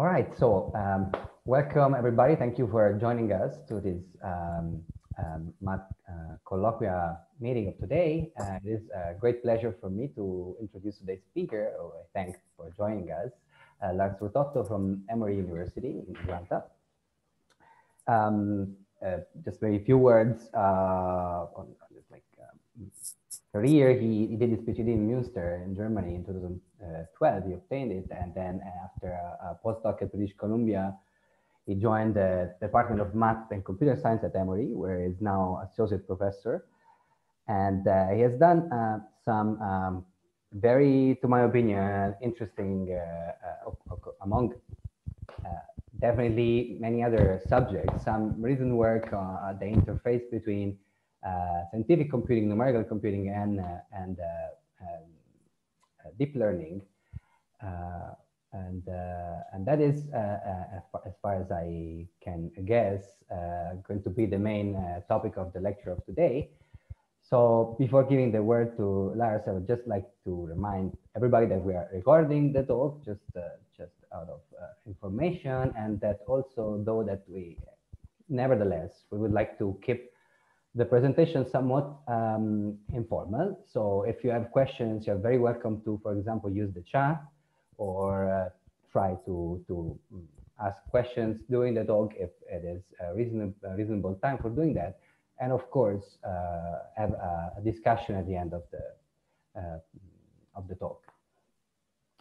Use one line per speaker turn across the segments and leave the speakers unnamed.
All right, so um, welcome everybody. Thank you for joining us to this um, um, uh, colloquia meeting of today. Uh, it is a great pleasure for me to introduce today's speaker. Oh, I thank for joining us, uh, Lars Ruthotto from Emory University in Atlanta. Um, uh, just very few words uh, on, like um, career. He, he, did his PhD in Münster in Germany in 2012. He obtained it, and then after a, a postdoc at British Columbia, he joined the Department of Math and Computer Science at Emory, where he's now associate professor. And uh, he has done uh, some um, very, to my opinion, interesting uh, uh among uh, definitely many other subjects, some recent work on the interface between uh, scientific computing, numerical computing, and, and deep learning and uh, and that is uh, uh, as far as I can guess going to be the main topic of the lecture of today. So before giving the word to Lars, I would just like to remind everybody that we are recording the talk just just out of information, and that also though that we nevertheless we would like to keep the presentation somewhat um, informal. So if you have questions, you're very welcome to, for example, use the chat or uh, try to, to mm, ask questions during the talk if it is a reasonable, a reasonable time for doing that. And of course, uh, have a, discussion at the end of the, uh, of the talk.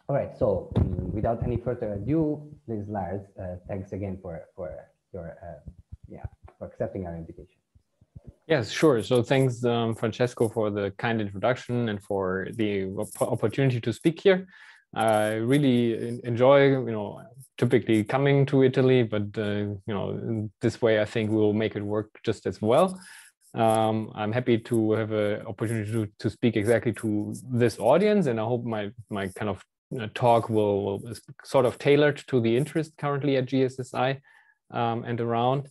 All right, so um, without any further ado, please Lars, uh, thanks again for, for your, uh, yeah, for accepting our invitation.
Yes, sure. So thanks, um, Francesco, for the kind introduction and for the opportunity to speak here. I really enjoy, you know, typically coming to Italy, but uh, you know, this way I think we'll make it work just as well. Um, I'm happy to have an opportunity to, to speak exactly to this audience, and I hope my my kind of uh, talk will, will sort of tailored to the interest currently at GSSI um, and around.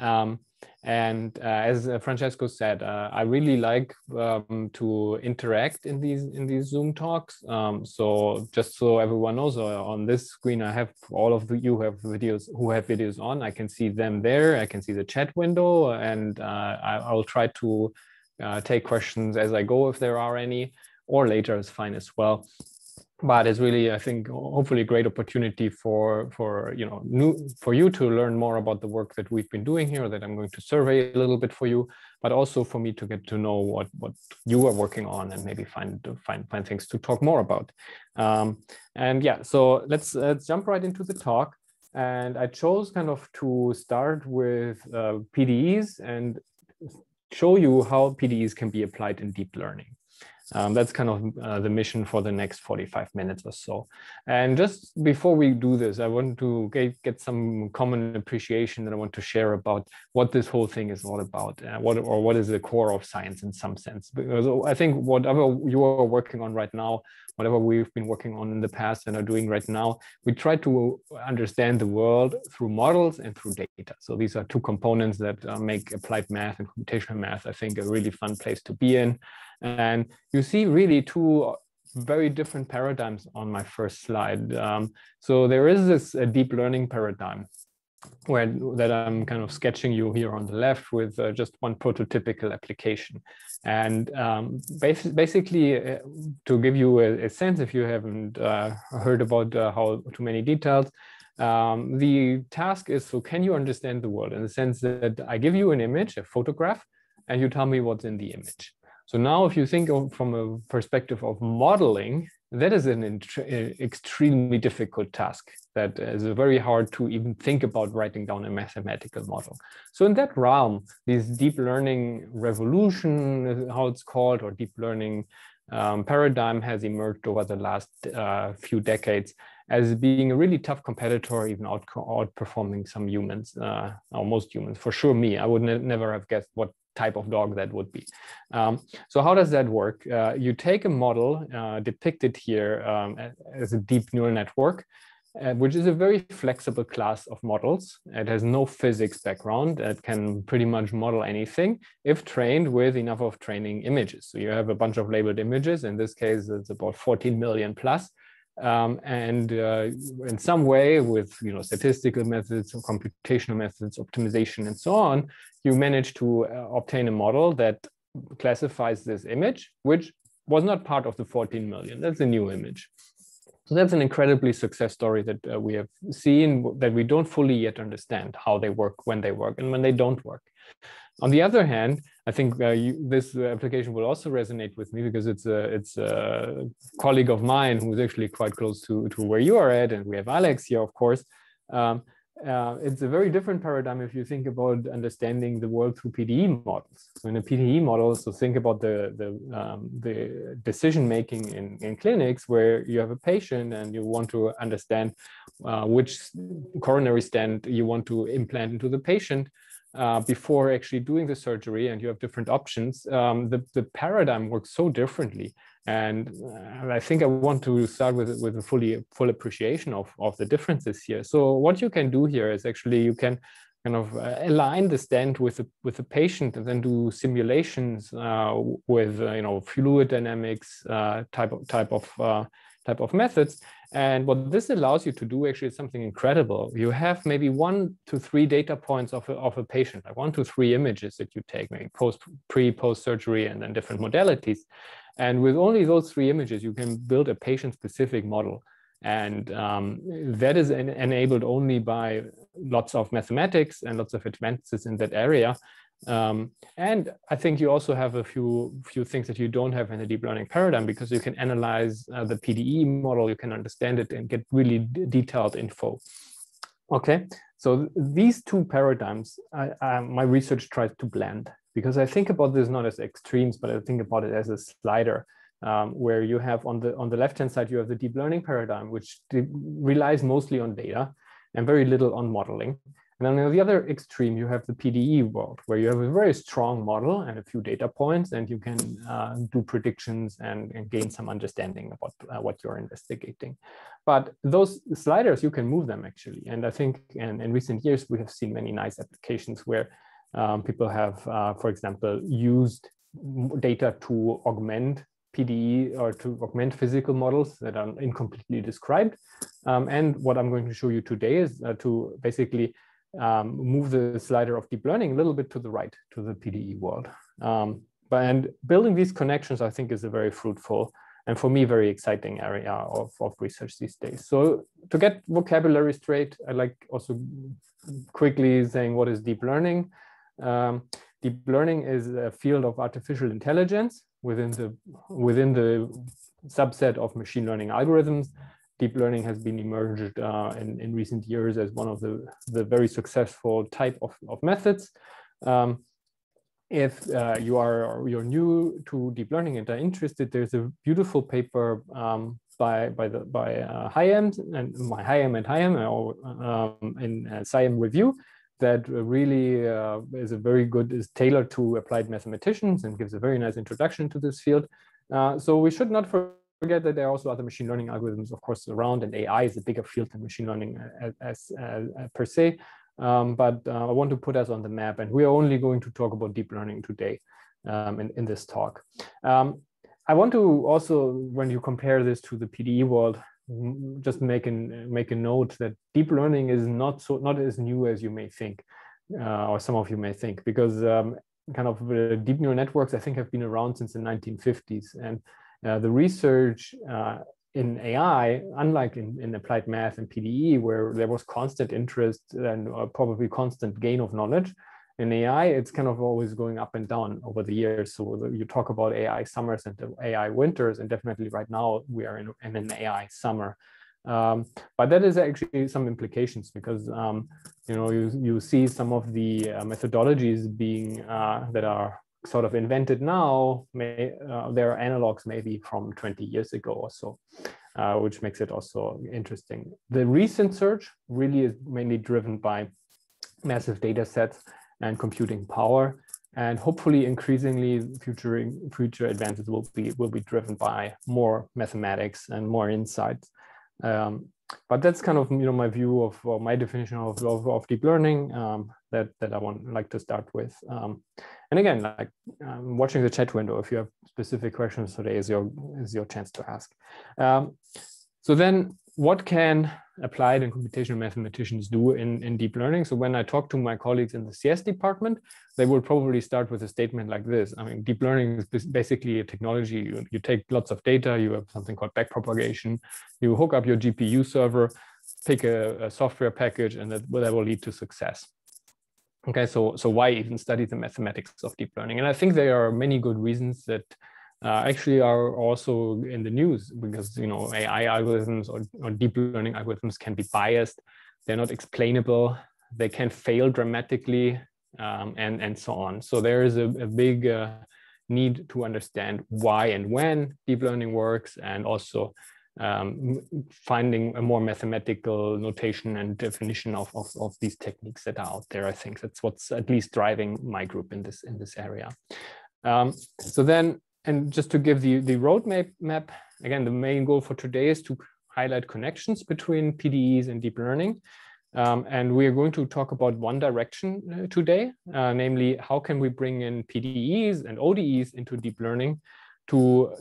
Um, and uh, as uh, Francesco said, uh, I really like um, to interact in these in these Zoom talks. Um, so just so everyone knows, uh, on this screen I have all of the, you have videos who have videos on. I can see them there. I can see the chat window, and uh, I, will try to uh, take questions as I go if there are any, or later is fine as well but it's really i think hopefully a great opportunity for for you know new for you to learn more about the work that we've been doing here that i'm going to survey a little bit for you but also for me to get to know what what you are working on and maybe find find find things to talk more about. Um, and yeah so let's let's jump right into the talk. And i chose kind of to start with uh, pdes and show you how pdes can be applied in deep learning um, that's kind of uh, the mission for the next 45 minutes or so. And just before we do this, I want to get, get some common appreciation that I want to share about what this whole thing is all about, uh, what or what is the core of science in some sense. Because I think whatever you are working on right now, whatever we've been working on in the past and are doing right now, we try to understand the world through models and through data. So these are two components that uh, make applied math and computational math, I think, a really fun place to be in. And you see really two very different paradigms on my first slide. Um, so there is this uh, deep learning paradigm where that I'm kind of sketching you here on the left with uh, just one prototypical application. And um, bas basically, uh, to give you a, a, sense, if you haven't uh, heard about uh, how too many details, um, the task is, so can you understand the world in the sense that I give you an image, a photograph, and you tell me what's in the image. So now if you think of, from a perspective of modeling, that is an extremely difficult task that is very hard to even think about writing down a mathematical model. So in that realm, this deep learning revolution, how it's called, or deep learning um, paradigm has emerged over the last uh, few decades as being a really tough competitor, even out outperforming some humans, uh, or most humans. For sure, me, I would ne never have guessed what type of dog that would be. Um, so how does that work? Uh, you take a model uh, depicted here um, as a deep neural network, uh, which is a very flexible class of models. It has no physics background. It can pretty much model anything if trained with enough of training images. So you have a bunch of labeled images. In this case, it's about 14 million plus. Um, and uh, in some way with you know statistical methods or computational methods optimization and so on you manage to uh, obtain a model that classifies this image which was not part of the 14 million. That's a new image. So that's an incredibly success story that uh, we have seen that we don't fully yet understand how they work when they work and when they don't work. On the other hand, I think uh, you, this application will also resonate with me because it's a it's a colleague of mine who's actually quite close to to where you are at, and we have Alex here, of course. Um, uh, it's a very different paradigm if you think about understanding the world through PDE models. So in a PDE model, so think about the the um, the decision making in, in clinics where you have a patient and you want to understand uh, which coronary stent you want to implant into the patient uh, before actually doing the surgery and you have different options, um, the, the paradigm works so differently. And uh, I think I want to start with, with a fully full appreciation of, of the differences here. So what you can do here is actually you can kind of uh, align the stent with the, with the patient and then do simulations uh, with, you know, fluid dynamics type of, type of type of methods. And what this allows you to do actually is something incredible. You have maybe one to three data points of a, of a patient, like one to three images that you take, maybe post, pre, post surgery, and then different modalities. And with only those three images, you can build a patient specific model. And um, that is en enabled only by lots of mathematics and lots of advances in that area. Um, and I think you also have a few few things that you don't have in the deep learning paradigm because you can analyze uh, the PDE model, you can understand it and get really detailed info. Okay, so these two paradigms, I, I, my research tries to blend because I think about this not as extremes, but I think about it as a slider. Um, where you have on the on the left hand side you have the deep learning paradigm which relies mostly on data and very little on modeling and then on the other extreme, you have the PDE world, where you have a very strong model and a few data points, and you can uh, do predictions and, and, gain some understanding about uh, what you're investigating. But those sliders, you can move them actually. And I think in, in recent years, we have seen many nice applications where um, people have, uh, for example, used data to augment PDE or to augment physical models that are incompletely described. Um, and what I'm going to show you today is uh, to basically um, move the slider of deep learning a little bit to the right to the PDE world. Um, but and building these connections, I think, is a very fruitful and for me very exciting area of, of research these days. So to get vocabulary straight, I like also quickly saying what is deep learning. Um, deep learning is a field of artificial intelligence within the within the subset of machine learning algorithms deep learning has been emerged uh, in, in recent years as one of the, the very successful type of, of methods. Um, if uh, you are you're new to deep learning and are interested, there's a beautiful paper um, by by the by uh, Higham and my Higham and Higham uh, um, in uh, SIAM review that really uh, is a very good is tailored to applied mathematicians and gives a very nice introduction to this field. Uh, so we should not forget forget that there are also other machine learning algorithms, of course, around, and AI is a bigger field than machine learning as, as, as per se. Um, but uh, I want to put us on the map, and we are only going to talk about deep learning today um, in, in this talk. Um, I want to also, when you compare this to the PDE world, just make an make a note that deep learning is not so not as new as you may think, uh, or some of you may think, because um, kind of uh, deep neural networks I think have been around since the 1950s, and uh, the research uh, in AI, unlike in, in applied math and PDE, where there was constant interest and uh, probably constant gain of knowledge, in AI, it's kind of always going up and down over the years. So you talk about AI summers and AI winters, and definitely right now we are in, in an AI summer. Um, but that is actually some implications because um, you know you you see some of the uh, methodologies being uh, that are sort of invented now, may, uh, there are analogs maybe from 20 years ago or so, uh, which makes it also interesting. The recent search really is mainly driven by massive data sets and computing power. And hopefully increasingly future, future advances will be, will be driven by more mathematics and more insights. Um, but that's kind of you know my view of my definition of, of, of deep learning um, that that I want like to start with. Um, and again, like um, watching the chat window, if you have specific questions today, is your is your chance to ask. Um, So then what can applied and computational mathematicians do in, in deep learning? So when I talk to my colleagues in the CS department, they will probably start with a statement like this. I mean, deep learning is basically a technology. You, you take lots of data, you have something called backpropagation, you hook up your GPU server, pick a, a software package, and that, that will lead to success. Okay, so, so why even study the mathematics of deep learning? And I think there are many good reasons that uh, actually are also in the news because you know AI algorithms or, or, deep learning algorithms can be biased, they're not explainable, they can fail dramatically, um, and and so on. So there is a, a big uh, need to understand why and when deep learning works, and also um, finding a more mathematical notation and definition of, of, of, these techniques that are out there. I think that's what's at least driving my group in this in this area. Um, so then and just to give the, the roadmap map, again, the main goal for today is to highlight connections between PDEs and deep learning. Um, and we are going to talk about one direction uh, today, uh, namely, how can we bring in PDEs and ODEs into deep learning to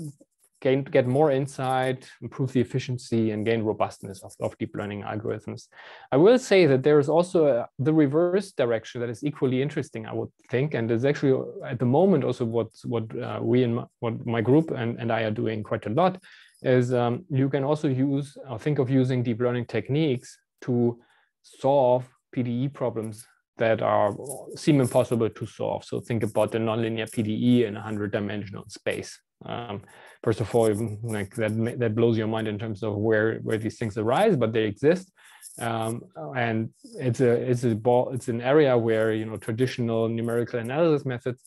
gain, get more insight, improve the efficiency, and gain robustness of, of deep learning algorithms. I will say that there is also a, the reverse direction that is equally interesting, I would think, and is actually at the moment also what what uh, we and my, what my group and, and I are doing quite a lot is um, you can also use or think of using deep learning techniques to solve PDE problems that are seem impossible to solve. So think about the nonlinear PDE in a hundred dimensional space. Um, first of all, like that that blows your mind in terms of where where these things arise, but they exist. Um, and it's a it's a ball it's an area where you know traditional numerical analysis methods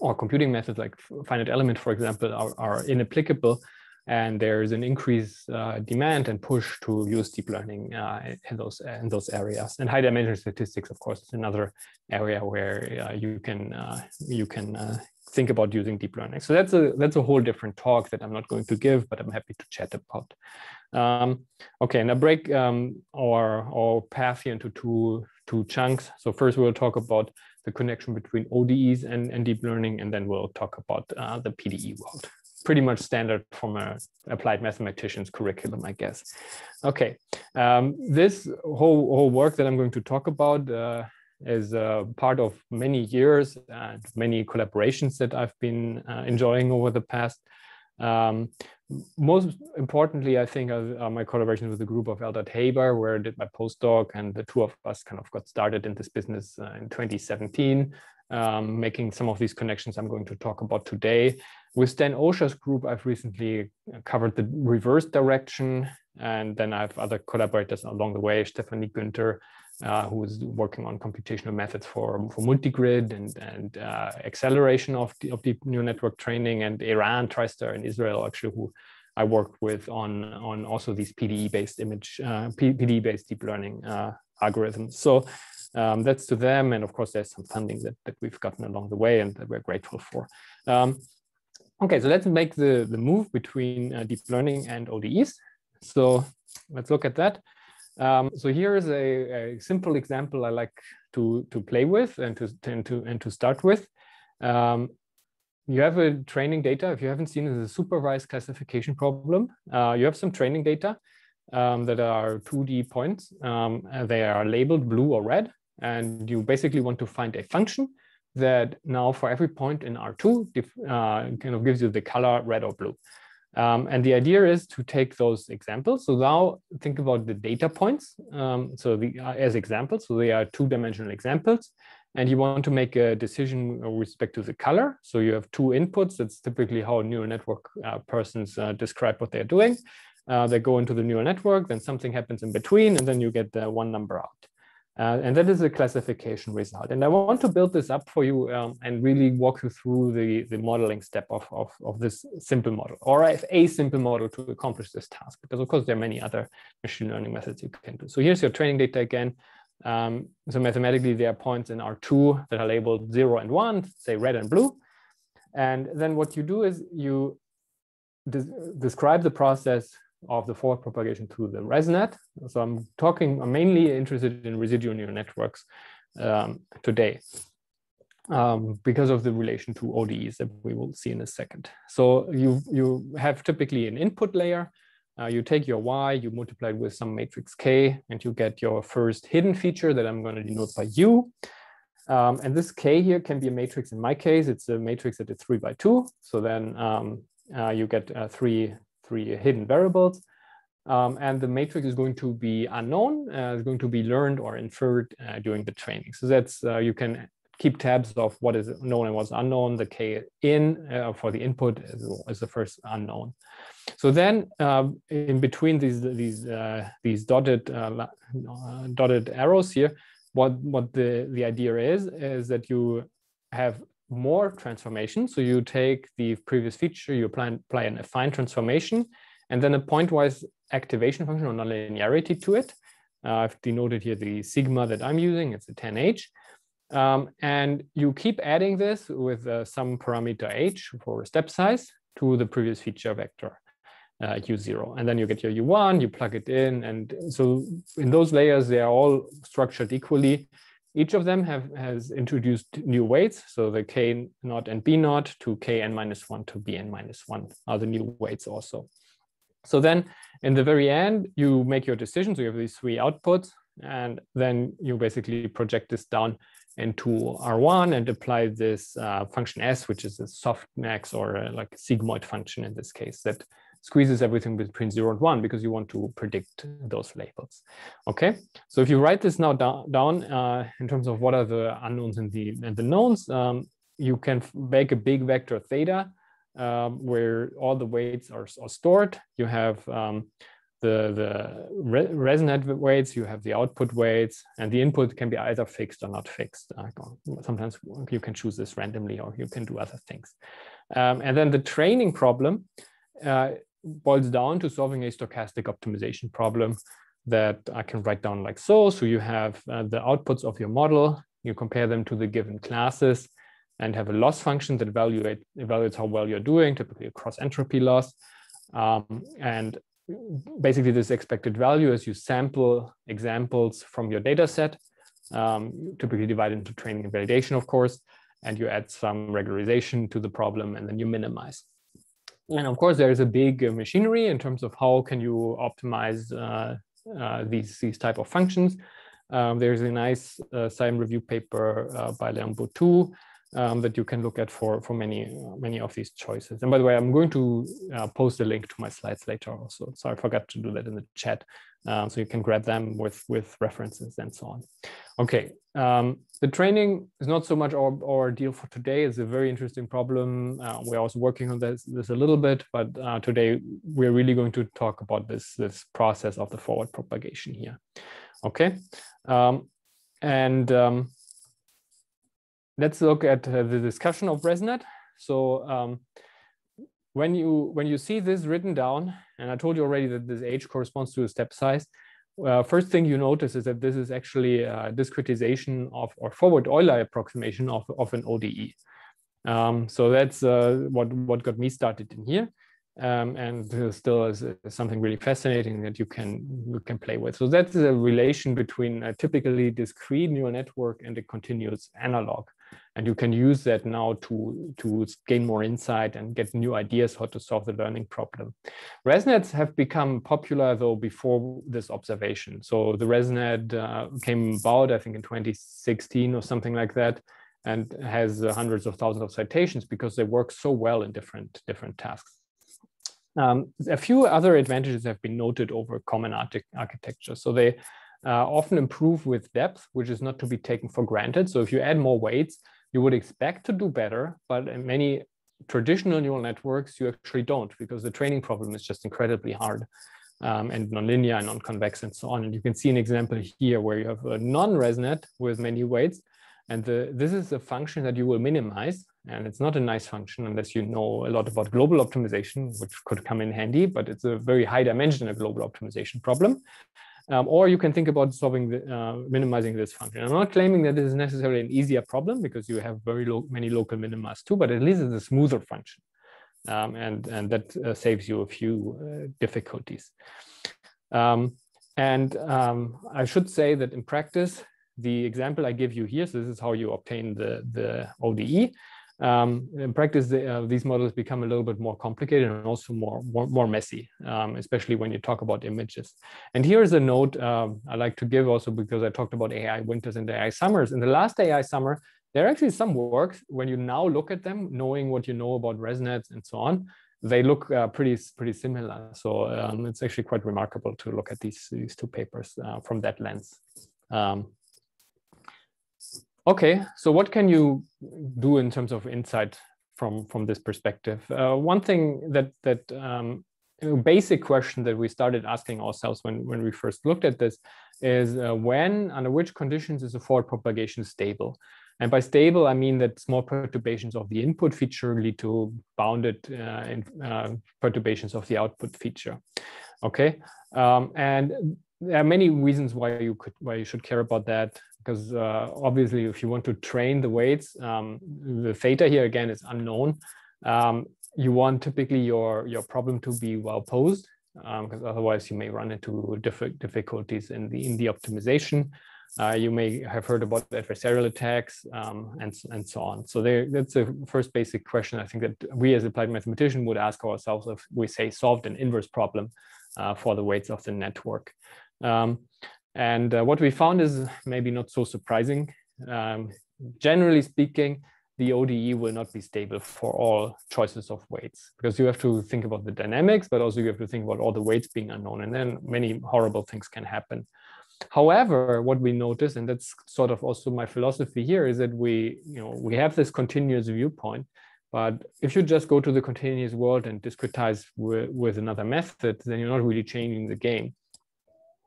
or computing methods like finite element, for example, are, are inapplicable. And there's an increased uh, demand and push to use deep learning uh, in those in those areas. And high dimensional statistics, of course, is another area where uh, you can uh, you can uh, think about using deep learning. So that's a that's a whole different talk that I'm not going to give, but I'm happy to chat about. Um, okay, now break um, our our path here into two two chunks. So first we'll talk about the connection between ODEs and, and deep learning, and then we'll talk about uh, the PDE world. Pretty much standard from a applied mathematician's curriculum, I guess. Okay, um, this whole whole work that I'm going to talk about uh, is a part of many years and many collaborations that I've been uh, enjoying over the past. Um, most importantly, I think, are, are my collaboration with a group of Eldad Haber, where I did my postdoc, and the two of us kind of got started in this business uh, in 2017, um, making some of these connections I'm going to talk about today. With Stan Osher's group, I've recently covered the reverse direction, and then I have other collaborators along the way, Stephanie Günther, uh, who is working on computational methods for, for multigrid and, and uh, acceleration of, of deep neural network training, and Eran, Treister in Israel, actually, who I work with on, on also these PDE-based image, uh, PDE-based deep learning uh, algorithms. So um, that's to them. And of course, there's some funding that, that we've gotten along the way and that we're grateful for. Um, okay, so let's make the, the move between uh, deep learning and ODEs. So let's look at that. Um, so here is a, a, simple example I like to, to play with and to, and to, and to start with. Um, you have a training data. If you haven't seen it, it's a supervised classification problem. Uh, you have some training data um, that are 2D points. Um, they are labeled blue or red. And you basically want to find a function that now for every point in R2 uh, kind of gives you the color red or blue. Um, and the idea is to take those examples. So now think about the data points. Um, so the, uh, as examples, so they are two-dimensional examples. And you want to make a decision with respect to the color. So you have two inputs. That's typically how neural network uh, persons uh, describe what they're doing. Uh, they go into the neural network, then something happens in between, and then you get the one number out. Uh, and that is a classification result. And I want to build this up for you um, and really walk you through the, the modeling step of, of, of this simple model, or if a simple model to accomplish this task, because of course there are many other machine learning methods you can do. So here's your training data again. Um, so mathematically, there are points in R2 that are labeled zero and one, say red and blue. And then what you do is you de describe the process of the forward propagation through the ResNet. So I'm talking, I'm mainly interested in residual neural networks um, today um, because of the relation to ODEs that we will see in a second. So you, you have typically an input layer uh, you take your y, you multiply it with some matrix k, and you get your first hidden feature that I'm going to denote by u. Um, and this k here can be a matrix. In my case, it's a matrix that is three by two. So then um, uh, you get uh, three, three hidden variables. Um, and the matrix is going to be unknown, uh, is going to be learned or inferred uh, during the training. So that's, uh, you can keep tabs of what is known and what's unknown. The k in uh, for the input is, is, the first unknown. So then um, in between these, these, uh, these dotted, uh, dotted arrows here, what, what the, the idea is, is that you have more transformation. So you take the previous feature, you apply, apply an affine transformation, and then a pointwise activation function or nonlinearity to it. Uh, I've denoted here the sigma that I'm using, it's a tanh. Um, and you keep adding this with uh, some parameter h for step size to the previous feature vector, uh, u0. And then you get your u1, you plug it in. And so in those layers, they are all structured equally. Each of them have has introduced new weights. So the k naught and b naught to k n minus 1 to b n minus 1 are the new weights also. So then in the very end, you make your decision. So you have these three outputs, and then you basically project this down into R1 and apply this uh, function S, which is a softmax or a, like a sigmoid function in this case that squeezes everything between zero and one because you want to predict those labels. Okay, so if you write this now down, down uh, in terms of what are the unknowns and the, and the knowns, um, you can make a big vector theta um, where all the weights are, are stored. You have um, the, the re ResNet weights, you have the output weights, and the input can be either fixed or not fixed. Uh, sometimes you can choose this randomly or you can do other things. Um, and then the training problem uh, boils down to solving a stochastic optimization problem that I can write down like so. So you have uh, the outputs of your model, you compare them to the given classes, and have a loss function that evaluate, evaluates how well you're doing, typically a cross entropy loss. Um, and basically this expected value as you sample examples from your data set, um, typically divide into training and validation, of course, and you add some regularization to the problem and then you minimize. And of course, there is a big machinery in terms of how can you optimize uh, uh, these, these type of functions. Um, there's a nice uh, review paper uh, by Leon Bottou um, that you can look at for, for many, many of these choices. And by the way, I'm going to uh, post a link to my slides later also. So I forgot to do that in the chat. Um, so you can grab them with, with references and so on. Okay, um, the training is not so much our, our deal for today. It's a very interesting problem. Uh, we're also working on this, this a little bit, but uh, today we're really going to talk about this, this process of the forward propagation here. Okay, um, and um, let's look at uh, the discussion of ResNet. So um, when you when you see this written down, and I told you already that this h corresponds to a step size, uh, first thing you notice is that this is actually a discretization of or forward Euler approximation of, of an ODE. Um, so that's uh, what, what got me started in here um, and still is, something really fascinating that you can you can play with. So that's a relation between a typically discrete neural network and a continuous analog, and you can use that now to to gain more insight and get new ideas how to solve the learning problem. ResNets have become popular though before this observation. So the ResNet uh, came about I think in 2016 or something like that and has uh, hundreds of thousands of citations because they work so well in different different tasks. Um, a few other advantages have been noted over common architecture. So they uh, often improve with depth, which is not to be taken for granted. So if you add more weights, you would expect to do better, but in many traditional neural networks, you actually don't because the training problem is just incredibly hard um, and nonlinear and non-convex and so on. And you can see an example here where you have a non-ResNet with many weights. And the, this is a function that you will minimize and it's not a nice function unless you know a lot about global optimization, which could come in handy, but it's a very high dimensional global optimization problem. Um, or you can think about solving the, uh, minimizing this function. I'm not claiming that this is necessarily an easier problem because you have very many local minimas too, but at least it's a smoother function. Um, and, and that uh, saves you a few uh, difficulties. Um, and um, I should say that in practice, the example I give you here, so this is how you obtain the, the ODE, um, in practice, uh, these models become a little bit more complicated and also more, more, more messy, um, especially when you talk about images. And here's a note um, I like to give also because I talked about AI winters and AI summers. In the last AI summer, there are actually some works when you now look at them, knowing what you know about ResNets and so on, they look uh, pretty pretty similar. So um, it's actually quite remarkable to look at these, these two papers uh, from that lens. Um, Okay, so what can you do in terms of insight from from this perspective? Uh, one thing that that um, basic question that we started asking ourselves when when we first looked at this is uh, when under which conditions is a forward propagation stable? And by stable, I mean that small perturbations of the input feature lead to bounded uh, in, uh, perturbations of the output feature. Okay, um, and there are many reasons why you could why you should care about that because uh, obviously if you want to train the weights, um, the theta here again is unknown. Um, you want typically your, your problem to be well posed because um, otherwise you may run into diff difficulties in the, in the optimization. Uh, you may have heard about adversarial attacks um, and, and so on. So there, that's the first basic question I think that we as applied mathematician would ask ourselves if we say solved an inverse problem uh, for the weights of the network. Um, and uh, what we found is maybe not so surprising. Um, generally speaking, the ODE will not be stable for all choices of weights because you have to think about the dynamics, but also you have to think about all the weights being unknown, and then many horrible things can happen. However, what we notice, and that's sort of also my philosophy here, is that we, you know, we have this continuous viewpoint, but if you just go to the continuous world and discretize with, with another method, then you're not really changing the game.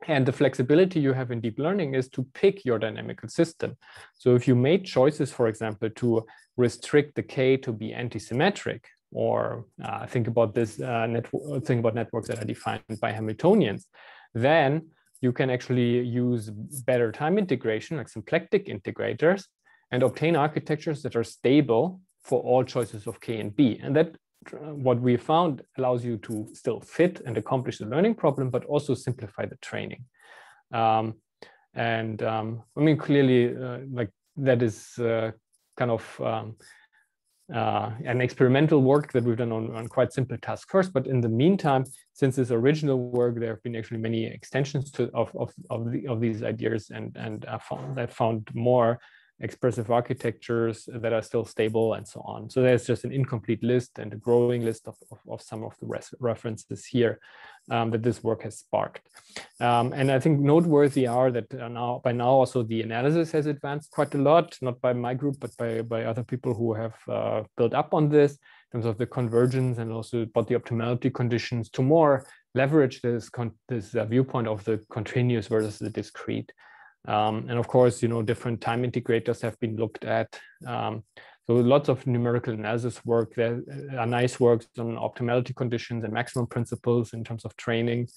And the flexibility you have in deep learning is to pick your dynamical system. So if you made choices, for example, to restrict the K to be anti-symmetric, or uh, think about this uh, network, think about networks that are defined by Hamiltonians, then you can actually use better time integration, like symplectic integrators, and obtain architectures that are stable for all choices of K and B. And that what we found allows you to still fit and accomplish the learning problem, but also simplify the training. Um, and um, I mean, clearly, uh, like that is uh, kind of um, uh, an experimental work that we've done on, on quite simple tasks first. But in the meantime, since this original work, there have been actually many extensions to of of of, the, of these ideas, and and I found that found more expressive architectures that are still stable and so on. So there's just an incomplete list and a growing list of, of, of some of the references here um, that this work has sparked. Um, and I think noteworthy are that uh, now by now also the analysis has advanced quite a lot, not by my group, but by, by other people who have uh, built up on this in terms of the convergence and also about the optimality conditions to more leverage this, this uh, viewpoint of the continuous versus the discrete. Um, and of course, you know, different time integrators have been looked at. Um, so lots of numerical analysis work. There are nice works on optimality conditions and maximum principles in terms of training.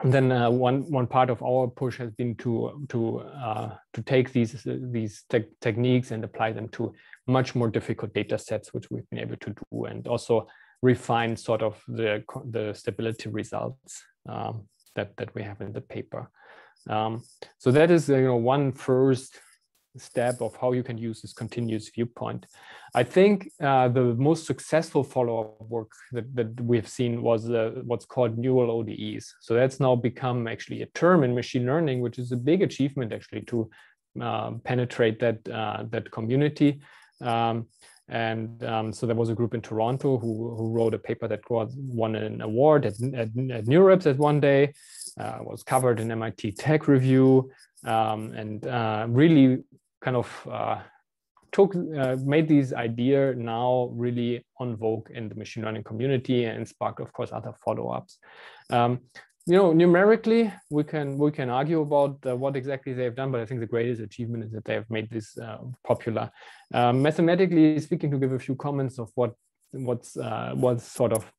And then uh, one one part of our push has been to to uh, to take these these te techniques and apply them to much more difficult data sets, which we've been able to do, and also refine sort of the the stability results um, that that we have in the paper. Um, so that is you know one first step of how you can use this continuous viewpoint. I think uh, the most successful follow-up work that, that we've seen was uh, what's called neural ODEs. So that's now become actually a term in machine learning, which is a big achievement actually to uh, penetrate that uh, that community. Um, and um, so there was a group in Toronto who, who wrote a paper that won an award at, at, at NeurIPS at one day uh, was covered in MIT Tech Review, um, and uh, really kind of uh, took uh, made these idea now really on vogue in the machine learning community and sparked, of course, other follow-ups. Um, you know, numerically, we can we can argue about uh, what exactly they've done, but I think the greatest achievement is that they have made this uh, popular. Um, mathematically speaking, to give a few comments of what what's what's sort of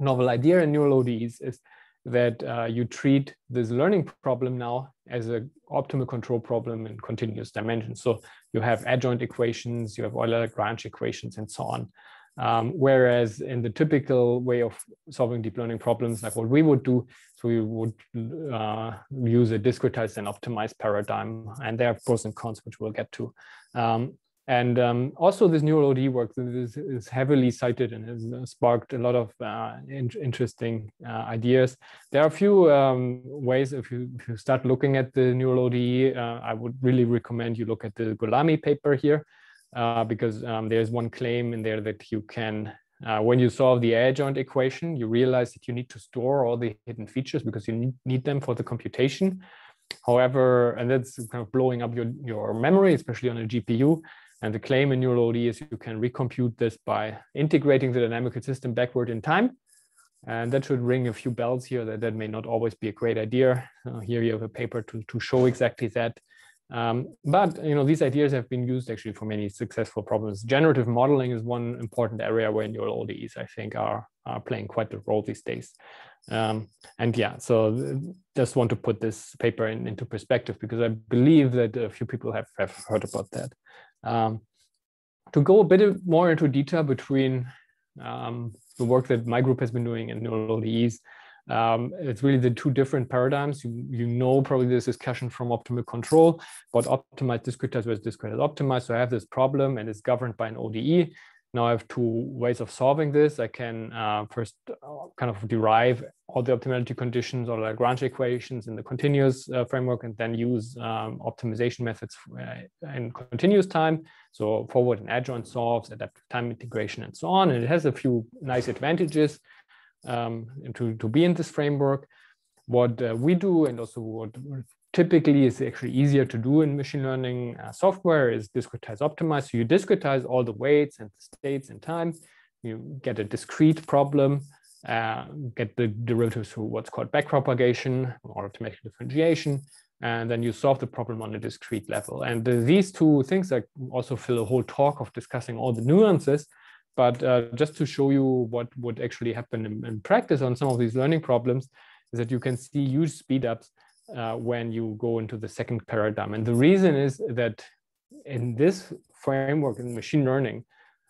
novel idea in neural ODEs is that uh, you treat this learning problem now as an optimal control problem in continuous dimensions. So you have adjoint equations, you have Euler-Lagrange equations, and so on. Um, whereas in the typical way of solving deep learning problems, like what we would do, so we would uh, use a discretized and optimized paradigm, and there are pros and cons, which we'll get to. Um, And um, also this neural ODE work is, is, heavily cited and has uh, sparked a lot of uh, in interesting uh, ideas. There are a few um, ways, if you, if you, start looking at the neural ODE, uh, I would really recommend you look at the Gholami paper here, uh, because um, there's one claim in there that you can, uh, when you solve the adjoint equation, you realize that you need to store all the hidden features because you need, need them for the computation. However, and that's kind of blowing up your, your memory, especially on a GPU. And the claim in neural ODE is you can recompute this by integrating the dynamical system backward in time. And that should ring a few bells here that that may not always be a great idea. Uh, here you have a paper to, to show exactly that. Um, but you know these ideas have been used actually for many successful problems. Generative modeling is one important area where neural ODEs I think are, are playing quite a role these days. Um, and yeah, so just want to put this paper in, into perspective because I believe that a few people have, have heard about that. Um, to go a bit more into detail between um, the work that my group has been doing and neural ODEs, um, it's really the two different paradigms. You, you know probably this discussion from optimal control, but optimized discretized versus discretized optimized. So I have this problem and it's governed by an ODE. Now I have two ways of solving this. I can uh, first uh, kind of derive all the optimality conditions or Lagrange equations in the continuous uh, framework and then use um, optimization methods uh, in continuous time. So forward and adjoint solves, adaptive time integration, and so on. And it has a few nice advantages um, to, to be in this framework. What uh, we do and also what typically is actually easier to do in machine learning uh, software is discretize optimize. So you discretize all the weights and the states and time. You get a discrete problem, uh, get the derivatives through what's called backpropagation or automatic differentiation, and then you solve the problem on a discrete level. And these two things I also fill a whole talk of discussing all the nuances. But uh, just to show you what would actually happen in, in practice on some of these learning problems, is that you can see huge speedups uh, when you go into the second paradigm. And the reason is that in this framework in machine learning,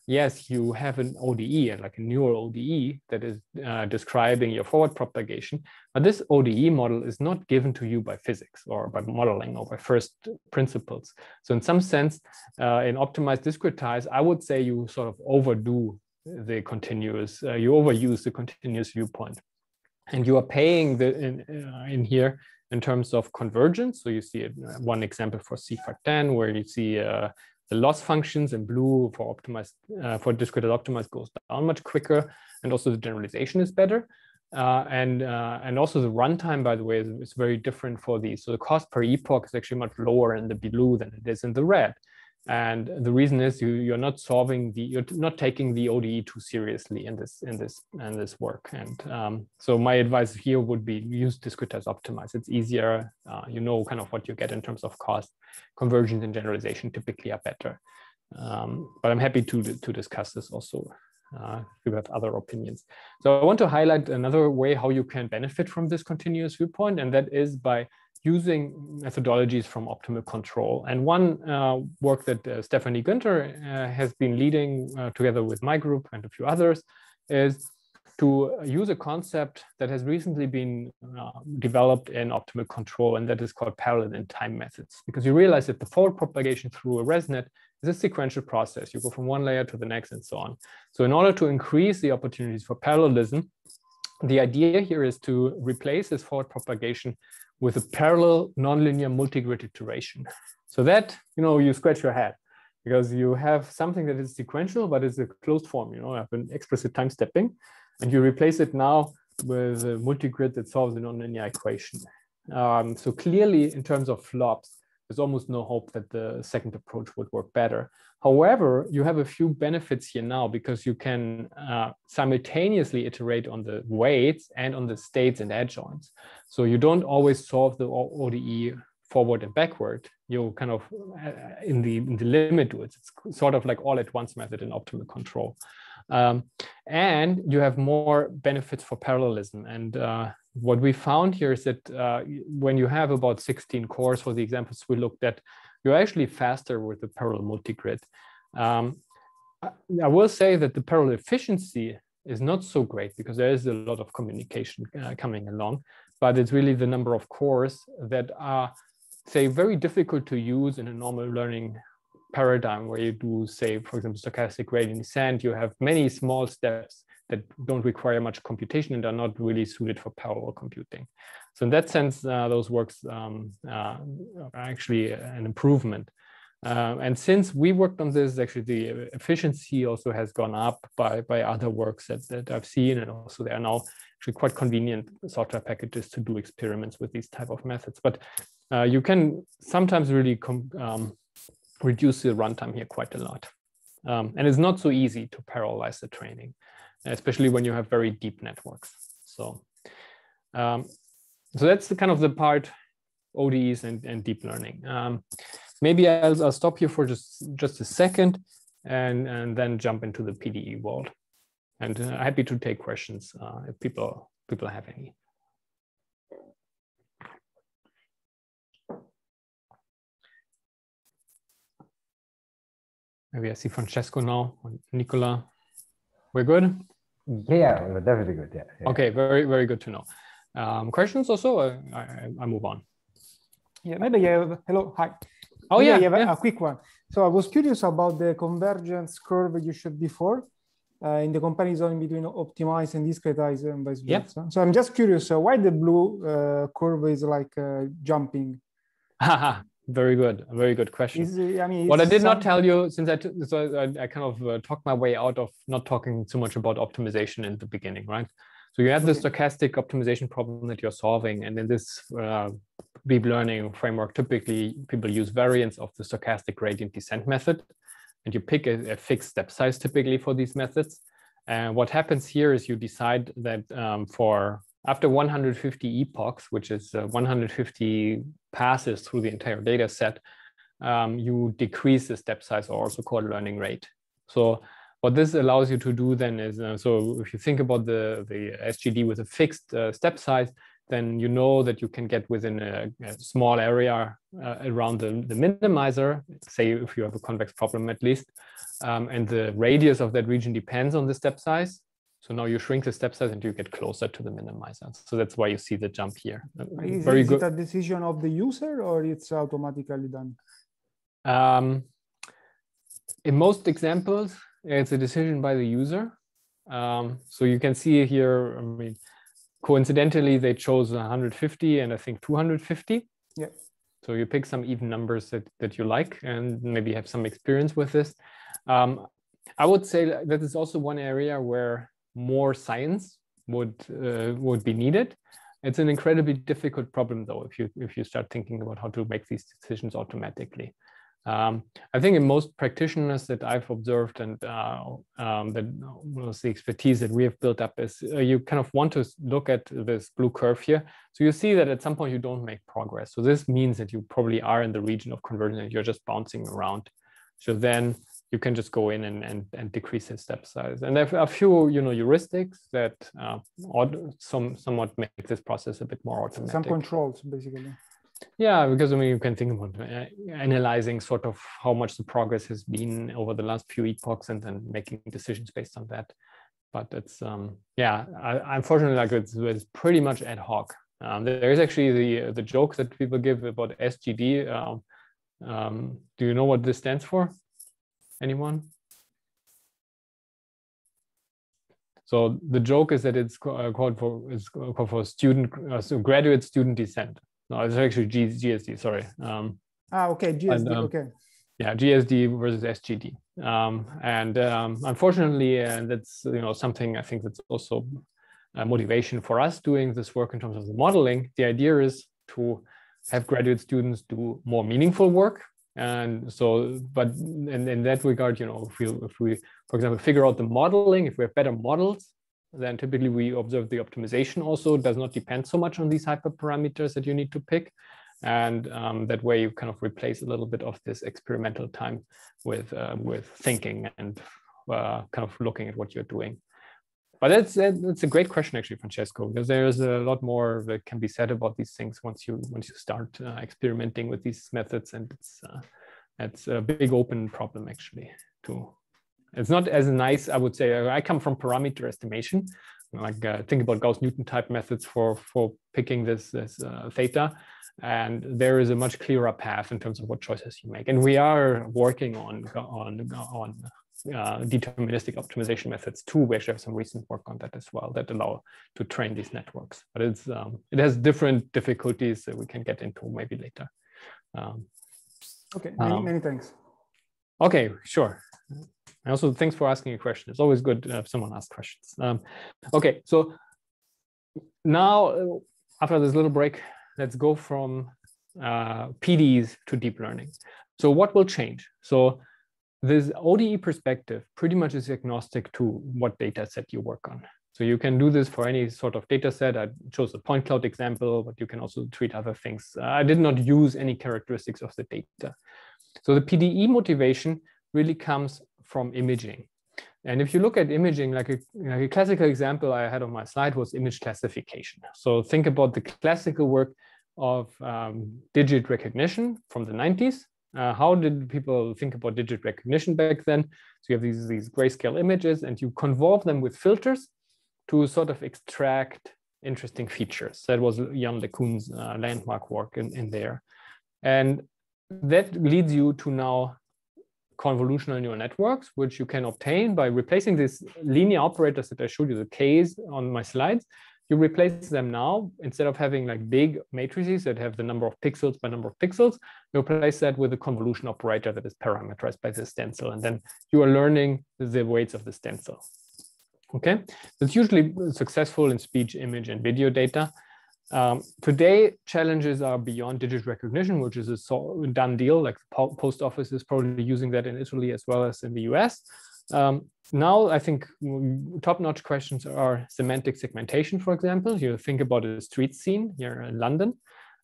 yes, you have an ODE, and like a neural ODE that is uh, describing your forward propagation, but this ODE model is not given to you by physics or by modeling or by first principles. So in some sense, uh, in optimized discretize, I would say you sort of overdo the continuous, uh, you overuse the continuous viewpoint. And you are paying the in, uh, in here in terms of convergence. So you see one example for CIFAR10 where you see uh, the loss functions in blue for optimized uh, for discrete optimized goes down much quicker, and also the generalization is better. Uh, and uh, and also the runtime, by the way, is, is, very different for these. So the cost per epoch is actually much lower in the blue than it is in the red. And the reason is you, you're not solving the, you're not taking the ODE too seriously in this, in this, in this work. And um, so my advice here would be use discretize optimize. It's easier. Uh, you know kind of what you get in terms of cost. Conversions and generalization typically are better. Um, but I'm happy to, to discuss this also uh, if you have other opinions. So I want to highlight another way how you can benefit from this continuous viewpoint, and that is by using methodologies from optimal control. And one uh, work that uh, Stephanie Günther uh, has been leading uh, together with my group and a few others is to use a concept that has recently been uh, developed in optimal control, and that is called parallel in time methods. Because you realize that the forward propagation through a ResNet is a sequential process. You go from one layer to the next and so on. So in order to increase the opportunities for parallelism, the idea here is to replace this forward propagation with a parallel nonlinear multigrid iteration. So that, you know, you scratch your head because you have something that is sequential, but it's a closed form, you know, have an explicit time stepping, and you replace it now with a multigrid that solves a nonlinear equation. Um, so clearly, in terms of flops, there's almost no hope that the second approach would work better. However, you have a few benefits here now because you can uh, simultaneously iterate on the weights and on the states and adjoints. So you don't always solve the ODE forward and backward. You kind of uh, in the in the limit. It's sort of like all at once method in optimal control. Um, and you have more benefits for parallelism. And uh, what we found here is that uh, when you have about 16 cores for the examples we looked at, you're actually faster with the parallel multigrid. Um, I, will say that the parallel efficiency is not so great because there is a lot of communication uh, coming along, but it's really the number of cores that are, say, very difficult to use in a normal learning paradigm where you do, say, for example, stochastic gradient descent, you have many small steps that don't require much computation and are not really suited for parallel computing. So in that sense, uh, those works um, uh, are actually an improvement. Uh, and since we worked on this, actually the efficiency also has gone up by, by other works that, that I've seen. And also there are now actually quite convenient software packages to do experiments with these type of methods. But uh, you can sometimes really um, reduce the runtime here quite a lot. Um, and it's not so easy to parallelize the training, especially when you have very deep networks. So, um, so that's the kind of the part ODEs and, and deep learning. Um, maybe I'll, I'll stop here for just, just a second and, and then jump into the PDE world. And uh, happy to take questions uh, if people, people have any. Maybe I see Francesco now, Nicola. We're good?
Yeah, we're definitely good. Yeah, yeah.
Okay, very, very good to know. Um, questions also? I, I, I, move on.
Yeah, maybe you have, hello, hi.
Oh maybe
yeah,
you have
yeah. a quick one. So I was curious about the convergence curve you showed before uh, in the comparison between optimize and discretize and vice versa. Yeah. So I'm just curious, uh, why the blue uh, curve is like uh, jumping?
Very good, very good question. Is, I mean, what I did some... not tell you, since I, so I, I kind of uh, talked my way out of not talking too much about optimization in the beginning, right? So you have the stochastic optimization problem that you're solving, and in this uh, deep learning framework, typically people use variants of the stochastic gradient descent method, and you pick a, a fixed step size typically for these methods. And what happens here is you decide that um, for after 150 epochs, which is uh, 150 passes through the entire data set, um, you decrease the step size or also called learning rate. So what this allows you to do then is, uh, so if you think about the, the SGD with a fixed uh, step size, then you know that you can get within a, a small area uh, around the, the minimizer, say if you have a convex problem at least, um, and the radius of that region depends on the step size. So now you shrink the step size and you get closer to the minimizer. So that's why you see the jump here.
Is, Very is good. it a decision of the user or it's automatically done? Um,
in most examples, it's a decision by the user. Um, so you can see here, I mean, coincidentally, they chose 150 and I think 250.
Yeah.
So you pick some even numbers that, that you like and maybe have some experience with this. Um, I would say that is also one area where more science would uh, would be needed. It's an incredibly difficult problem, though, if you if you start thinking about how to make these decisions automatically. Um, I think in most practitioners that I've observed and uh, um, that was the expertise that we have built up is uh, you kind of want to look at this blue curve here. So you see that at some point you don't make progress. So this means that you probably are in the region of convergence and you're just bouncing around. So then you can just go in and, and, and decrease the step size. And there are a few, you know, heuristics that uh, some, somewhat make this process a bit more automatic.
Some controls, basically.
Yeah, because I mean, you can think about uh, analyzing sort of how much the progress has been over the last few epochs and then making decisions based on that. But it's, um, yeah, I, unfortunately, like it's, it's pretty much ad hoc. Um, there is actually the the joke that people give about SGD. Um, um, do you know what this stands for? Anyone? So the joke is that it's uh, called for is called for student uh, so graduate student descent. No, it's actually G, GSD. Sorry. Um,
ah, okay, GSD. And, um, okay.
Yeah, GSD versus SGD. Um, and um, unfortunately, uh, that's you know something I think that's also a motivation for us doing this work in terms of the modeling. The idea is to have graduate students do more meaningful work and so but in, in that regard you know if we if we for example figure out the modeling if we have better models then typically we observe the optimization also. Does not depend so much on these hyperparameters that you need to pick. And um, that way you kind of replace a little bit of this experimental time with uh, with thinking and uh, kind of looking at what you're doing but that's that's a great question actually francesco because there's a lot more that can be said about these things once you once you start uh, experimenting with these methods and it's uh, it's a big open problem actually too it's not as nice i would say i come from parameter estimation like uh, think about Gauss-Newton type methods for for picking this this uh, theta, and there is a much clearer path in terms of what choices you make. And we are working on on on uh, deterministic optimization methods too. We actually have some recent work on that as well that allow to train these networks. But it's um, it has different difficulties that we can get into maybe later. Um,
okay, many, um, many thanks.
Okay, sure. And also, thanks for asking a question. It's always good to have someone ask questions. Um, okay, so now uh, after this little break, let's go from uh, PDEs to deep learning. So what will change? So this ODE perspective pretty much is agnostic to what data set you work on. So you can do this for any sort of data set. I chose the point cloud example, but you can also treat other things. I did not use any characteristics of the data. So the PDE motivation really comes from imaging. And if you look at imaging, like a, like a, classical example I had on my slide was image classification. So think about the classical work of um, digit recognition from the 90s. Uh, how did people think about digit recognition back then? So you have these, these grayscale images and you convolve them with filters to sort of extract interesting features. That was Yann LeCun's uh, landmark work in, in there. And that leads you to now convolutional neural networks, which you can obtain by replacing these linear operators that I showed you, the Ks on my slides. You replace them now, instead of having like big matrices that have the number of pixels by number of pixels, you replace that with a convolution operator that is parameterized by the stencil. And then you are learning the weights of the stencil. Okay, it's usually successful in speech, image, and video data. Um, today, challenges are beyond digit recognition, which is a so done deal. Like the post office is probably using that in Italy as well as in the US. Um, now, I think top-notch questions are semantic segmentation, for example. You think about a street scene here in London,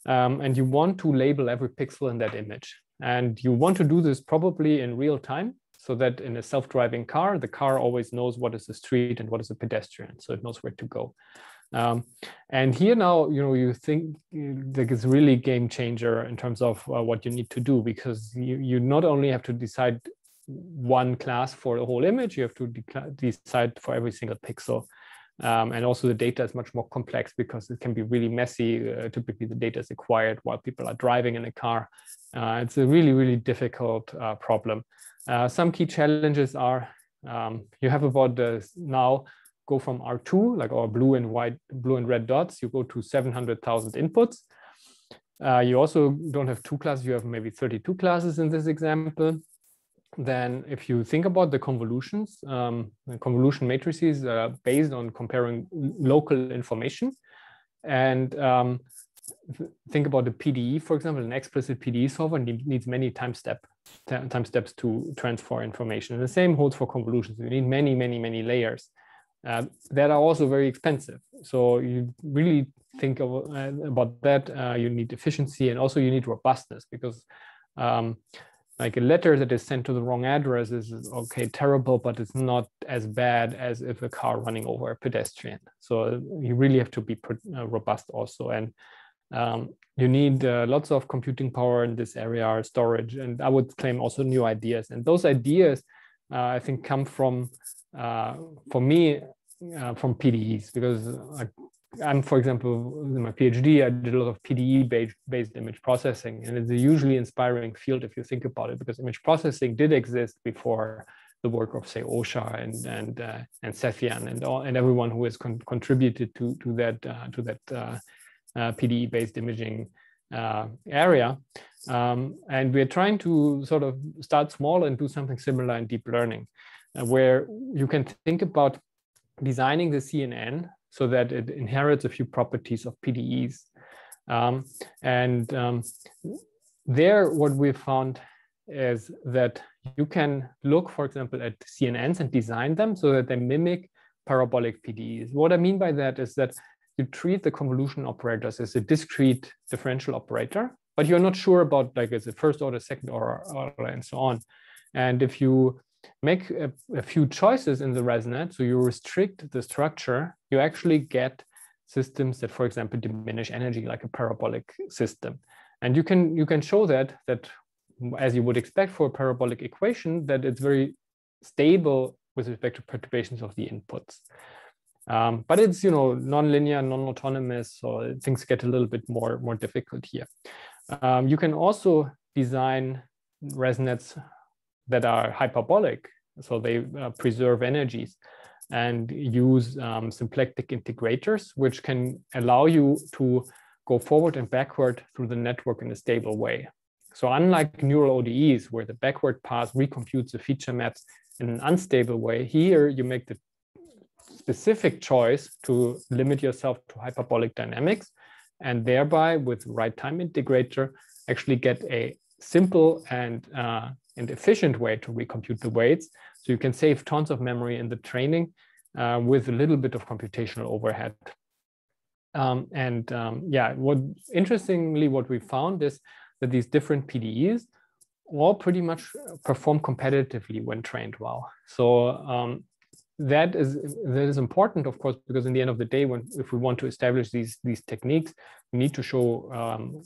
um, and you want to label every pixel in that image. And you want to do this probably in real time, so that in a self-driving car, the car always knows what is a street and what is a pedestrian, so it knows where to go. Um, and here now, you know, you think like it's really game changer in terms of uh, what you need to do because you, you not only have to decide one class for the whole image, you have to de decide for every single pixel. Um, and also the data is much more complex because it can be really messy. Uh, typically the data is acquired while people are driving in a car. Uh, it's a really, really difficult uh, problem. Uh, some key challenges are um, you have about now go from R2, like our blue and white, blue and red dots, you go to 700,000 inputs. Uh, you also don't have two classes, you have maybe 32 classes in this example. Then if you think about the convolutions, um, the convolution matrices are based on comparing local information. And um, think about the PDE, for example, an explicit PDE solver needs many time step time steps to transfer information. And the same holds for convolutions. You need many, many, many layers uh, that are also very expensive. So you really think of, uh, about that. Uh, you need efficiency and also you need robustness because um, like a letter that is sent to the wrong address is okay, terrible, but it's not as bad as if a car running over a pedestrian. So you really have to be uh, robust also. And um, you need uh, lots of computing power in this area, storage, and I would claim also new ideas. And those ideas, uh, I think, come from uh, for me uh, from PDEs because I'm, for example, in my PhD, I did a lot of PDE based, based image processing, and it's a usually inspiring field if you think about it, because image processing did exist before the work of say Osher and and uh, and Sethian and all and everyone who has con contributed to to that uh, to that uh, uh PDE based imaging uh, area. Um, and we're trying to sort of start small and do something similar in deep learning where you can think about designing the CNN so that it inherits a few properties of PDEs. Um, and um, there, what we found is that you can look, for example, at CNNs and design them so that they mimic parabolic PDEs. What I mean by that is that you treat the convolution operators as a discrete differential operator, but you're not sure about like is it first order, second order, order and so on. And if you make a, a, few choices in the ResNet, so you restrict the structure, you actually get systems that, for example, diminish energy like a parabolic system. And you can you can show that that as you would expect for a parabolic equation, that it's very stable with respect to perturbations of the inputs. Um, but it's you know non-linear, non-autonomous, so things get a little bit more more difficult here. Um, you can also design ResNets that are hyperbolic, so they uh, preserve energies and use um, symplectic integrators, which can allow you to go forward and backward through the network in a stable way. So unlike neural ODEs, where the backward path recomputes the feature maps in an unstable way, here you make the specific choice to limit yourself to hyperbolic dynamics and thereby with right time integrator actually get a simple and, uh, and efficient way to recompute the weights. So you can save tons of memory in the training uh, with a little bit of computational overhead. Um, and um, yeah, what interestingly, what we found is that these different PDEs all pretty much perform competitively when trained well. So um, that is that is important, of course, because in the end of the day, when if we want to establish these these techniques, we need to show um,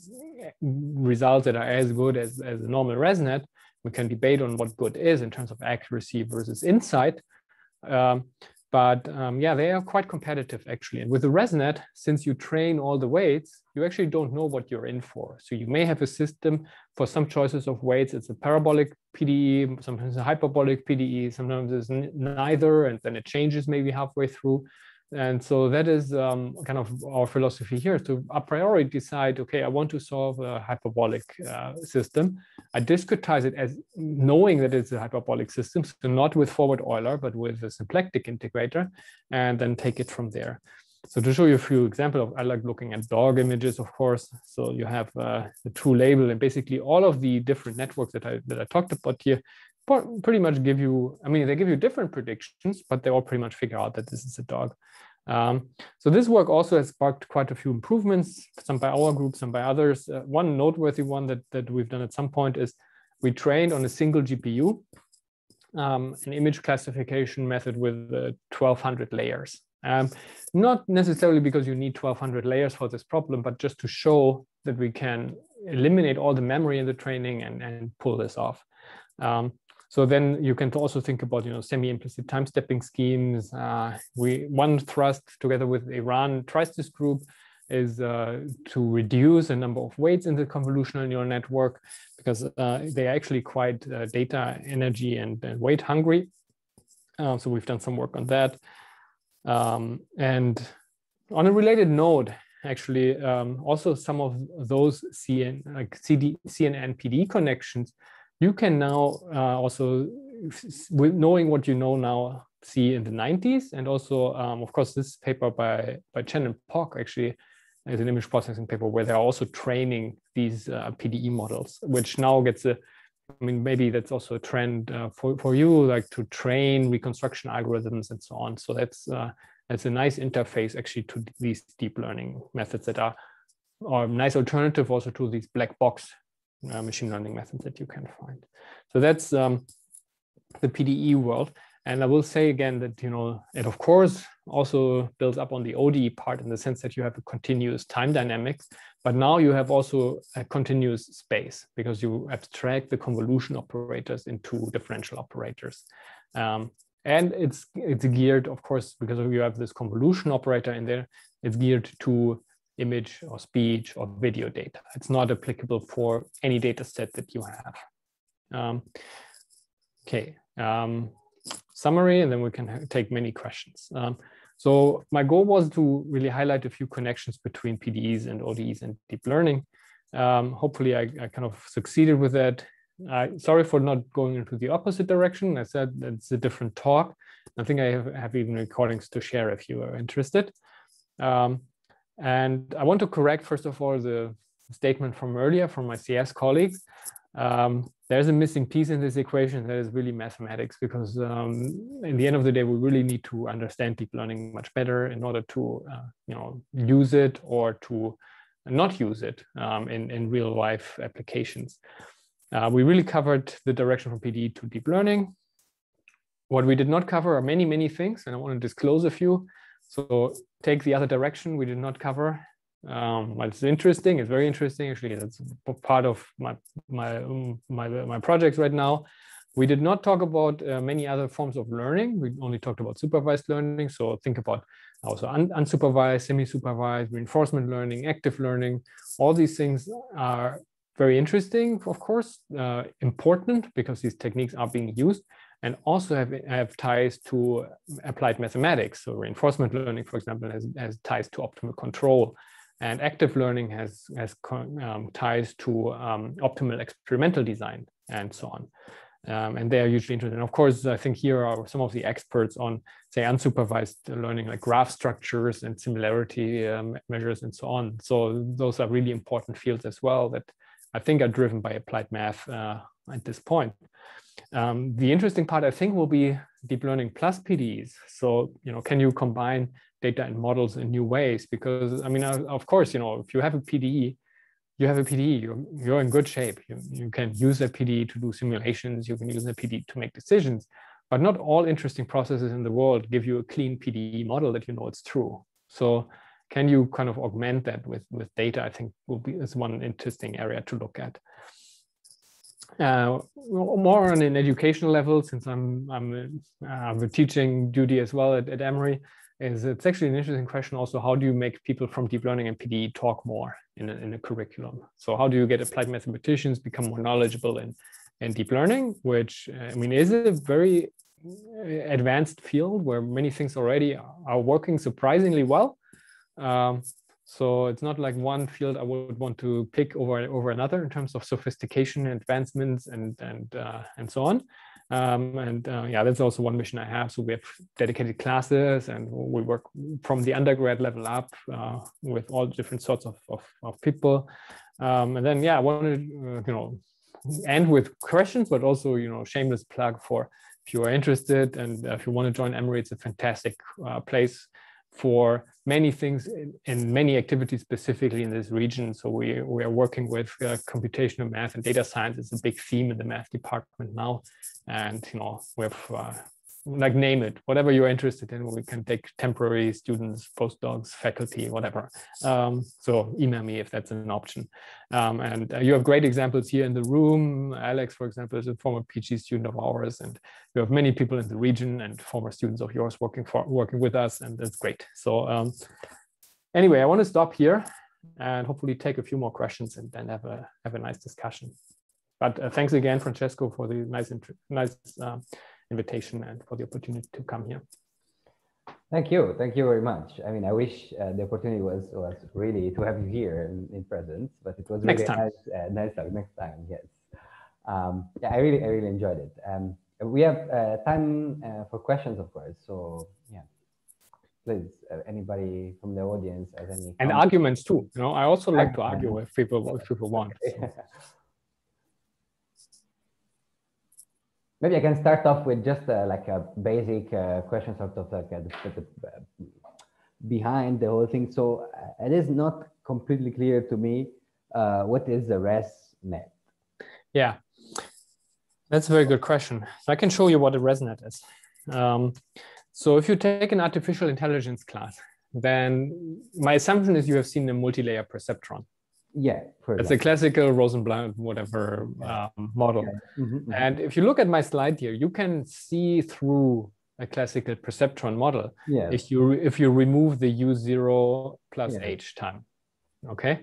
results that are as good as, as a normal ResNet. We can debate on what good is in terms of accuracy versus insight. Um, but um, yeah, they are quite competitive actually. And with the ResNet, since you train all the weights, you actually don't know what you're in for. So you may have a system for some choices of weights. It's a parabolic PDE, sometimes a hyperbolic PDE, sometimes it's neither, and then it changes maybe halfway through. And so that is um, kind of our philosophy here to a priori decide, okay, I want to solve a hyperbolic uh, system. I discretize it as knowing that it's a hyperbolic system, so not with forward Euler, but with a symplectic integrator, and then take it from there. So to show you a few examples, I like looking at dog images, of course. So you have uh, the true label and basically all of the different networks that I, that I talked about here pretty much give you, I mean, they give you different predictions, but they all pretty much figure out that this is a dog. Um, so this work also has sparked quite a few improvements, some by our group, some by others. Uh, one noteworthy one that, that we've done at some point is we trained on a single GPU, um, an image classification method with uh, 1200 layers. Um, not necessarily because you need 1200 layers for this problem, but just to show that we can eliminate all the memory in the training and, and pull this off. Um, so then you can also think about, you know, semi-implicit time stepping schemes. Uh, we one thrust together with Eran Treister's group is uh, to reduce the number of weights in the convolutional neural network because uh, they are actually quite uh, data, energy, and, and weight hungry. Um, so we've done some work on that. Um, and on a related note, actually, um, also some of those CN, like CD, connections you can now uh, also, with knowing what you know now, see in the 90s. And also, um, of course, this paper by, by Chen and Pock actually is an image processing paper where they're also training these uh, PDE models, which now gets a, I mean, maybe that's also a trend uh, for, for you, like to train reconstruction algorithms and so on. So that's, uh, that's a nice interface actually to these deep learning methods that are, or a nice alternative also to these black box uh, machine learning methods that you can find. So that's um, the PDE world. And I will say again that, you know, it of course also builds up on the ODE part in the sense that you have a continuous time dynamics, but now you have also a continuous space because you abstract the convolution operators into differential operators. Um, and it's it's geared, of course, because you have this convolution operator in there, it's geared to image or speech or video data. It's not applicable for any data set that you have. Um, okay, um, summary, and then we can take many questions. Um, so my goal was to really highlight a few connections between PDEs and ODEs and deep learning. Um, hopefully I, I, kind of succeeded with that. sorry for not going into the opposite direction. I said it's a different talk. I think I have, have even recordings to share if you are interested. Um, and I want to correct, first of all, the statement from earlier from my CS colleagues. Um, there's a missing piece in this equation that is really mathematics because um, in the end of the day, we really need to understand deep learning much better in order to uh, you know, use it or to not use it um, in, in real life applications. Uh, we really covered the direction from PDE to deep learning. What we did not cover are many, many things, and I want to disclose a few. So take the other direction we did not cover. Um, it's interesting. It's very interesting. Actually, that's part of my my um, my my projects right now. We did not talk about uh, many other forms of learning. We only talked about supervised learning. So think about also un unsupervised, semi-supervised, reinforcement learning, active learning. All these things are very interesting, of course, uh, important because these techniques are being used and also have, have ties to applied mathematics. So reinforcement learning, for example, has, has ties to optimal control and active learning has, has um, ties to um, optimal experimental design and so on. Um, and they are usually interested. And of course, I think here are some of the experts on, say, unsupervised learning, like graph structures and similarity um, measures and so on. So those are really important fields as well that I think are driven by applied math uh, at this point. Um, the interesting part, I think, will be deep learning plus PDEs. So, you know, can you combine data and models in new ways? Because, I mean, of course, you know, if you have a PDE, you have a PDE, you're, you're in good shape. You, you can use a PDE to do simulations, you can use a PDE to make decisions, but not all interesting processes in the world give you a clean PDE model that you know it's true. So can you kind of augment that with, with data? I think will be is one interesting area to look at. Uh, more on an educational level, since I'm I'm uh, a teaching duty as well at, at Emory, is it's actually an interesting question also how do you make people from deep learning and PDE talk more in a, in a curriculum? So how do you get applied mathematicians become more knowledgeable in, in deep learning which uh, i mean is a very uh, advanced field where many things already are working surprisingly well. Um, so it's not like one field I would want to pick over over another in terms of sophistication, advancements, and and uh, and so on. Um, and uh, yeah, that's also one mission I have. So we have dedicated classes and we work from the undergrad level up uh, with all different sorts of, of, of people. Um, and then, yeah, I wanted, uh, you know, end with questions, but also, you know, shameless plug for if you are interested and if you want to join Emory, it's a fantastic uh, place for many things in, in, many activities specifically in this region. So we, we are working with uh, computational math and data science. It's a big theme in the math department now. And, you know, we have uh, like name it, whatever you're interested in. We can take temporary students, postdocs, faculty, whatever. Um, so email me if that's an option. Um, and uh, you have great examples here in the room. Alex, for example, is a former PG student of ours, and you have many people in the region and former students of yours working for working with us, and that's great. So um, anyway, I want to stop here and hopefully take a few more questions and then have a have a nice discussion. But uh, thanks again, Francesco, for the nice nice. Uh, invitation and for the opportunity to come here.
Thank you. Thank you very much. I mean, I wish uh, the opportunity was was really to have you here in, in presence, but it was really
next time.
nice. Uh, nice talk. Next time, yes. Um, yeah, I really, I really enjoyed it. Um, we have uh, time uh, for questions, of course. So yeah, please, uh, anybody from the audience has any
and arguments too. You know, I also like to argue if people if people want. So.
Maybe I can start off with just uh, like a basic uh, question, sort of like a, the, the, behind the whole thing. So uh, it is not completely clear to me uh, what is the ResNet.
Yeah, that's a very good question. So I can show you what a ResNet is. Um, so if you take an artificial intelligence class, then my assumption is you have seen a multi-layer perceptron.
Yeah,
it's a classical Rosenblatt whatever um, model. Mm -hmm, And if you look at my slide here, you can see through a classical perceptron model
yes.
if you if you remove the u zero plus yes. h time. Okay.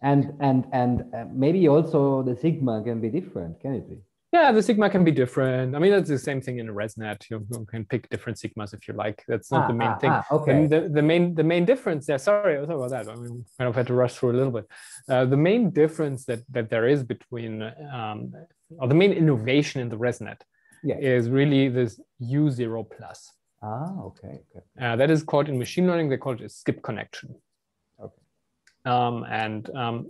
And and and uh, maybe also the sigma can be different, can it be?
Yeah, the sigma can be different. I mean, that's the same thing in a ResNet. You, you can pick different sigmas if you like. That's not ah, the main ah, thing. Ah,
okay.
The, the, main the main difference. Yeah, sorry, sorry about that. I mean, kind of had to rush through a little bit. Uh, the main difference that that there is between, um, or the main innovation in the ResNet,
yeah.
is really this U zero plus.
Ah, okay. okay.
Uh, that is called in machine learning. They call it a skip connection.
Okay.
Um, and um,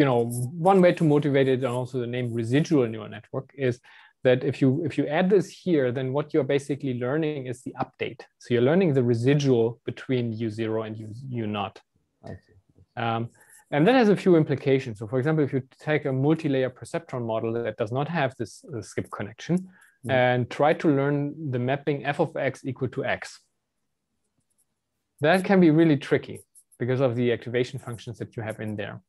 you know, one way to motivate it, and also the name residual neural network, is that if you if you add this here, then what you're basically learning is the update. So you're learning the residual between u0 and u, u naught. Um, and that has a few implications. So for example, if you take a multi-layer perceptron model that does not have this uh, skip connection mm. and try to learn the mapping f of x equal to x, that can be really tricky because of the activation functions that you have in there.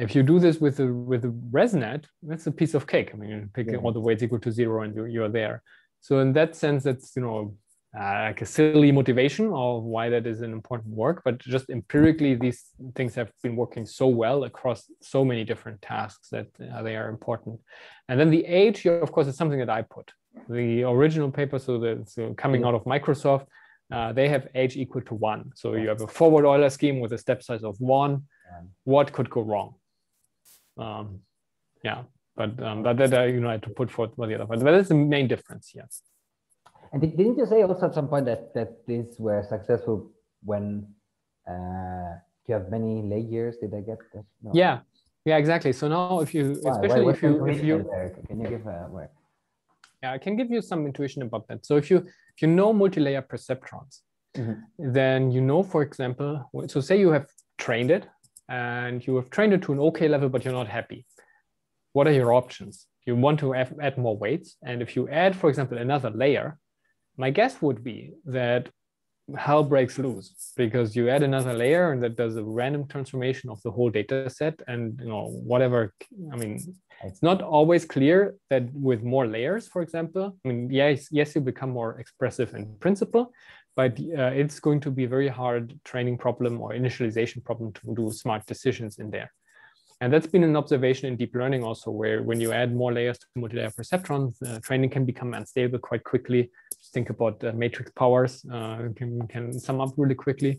If you do this with the with the ResNet, that's a piece of cake. I mean, you're picking yeah. all the weights equal to zero, and you're, you're there. So in that sense, that's you know uh, like a silly motivation of why that is an important work, but just empirically, these things have been working so well across so many different tasks that uh, they are important. And then the h, of course, is something that I put. The original paper, so that's so coming out of Microsoft, uh, they have h equal to one. So you have a forward Euler scheme with a step size of one. What could go wrong? Um, yeah, but um, but that uh, you know I had to put forth for the other. But that is the main difference. Yes.
And didn't you say also at some point that that these were successful when uh, you have many layers? Did I get that?
No. Yeah, yeah, exactly. So now, if you, especially if you, if you,
there? can you give a where?
Yeah, I can give you some intuition about that. So if you if you know multi-layer perceptrons, mm-hmm. then you know, for example, so say you have trained it and you have trained it to an okay level, but you're not happy. What are your options? You want to add more weights, and if you add, for example, another layer, my guess would be that hell breaks loose because you add another layer and that does a random transformation of the whole data set and you know whatever i mean it's not always clear that with more layers for example i mean yes yes you become more expressive in principle but uh, it's going to be a very hard training problem or initialization problem to do smart decisions in there and that's been an observation in deep learning also, where when you add more layers to multi-layer perceptrons, uh, training can become unstable quite quickly. Just think about uh, matrix powers, uh, can, can sum up really quickly.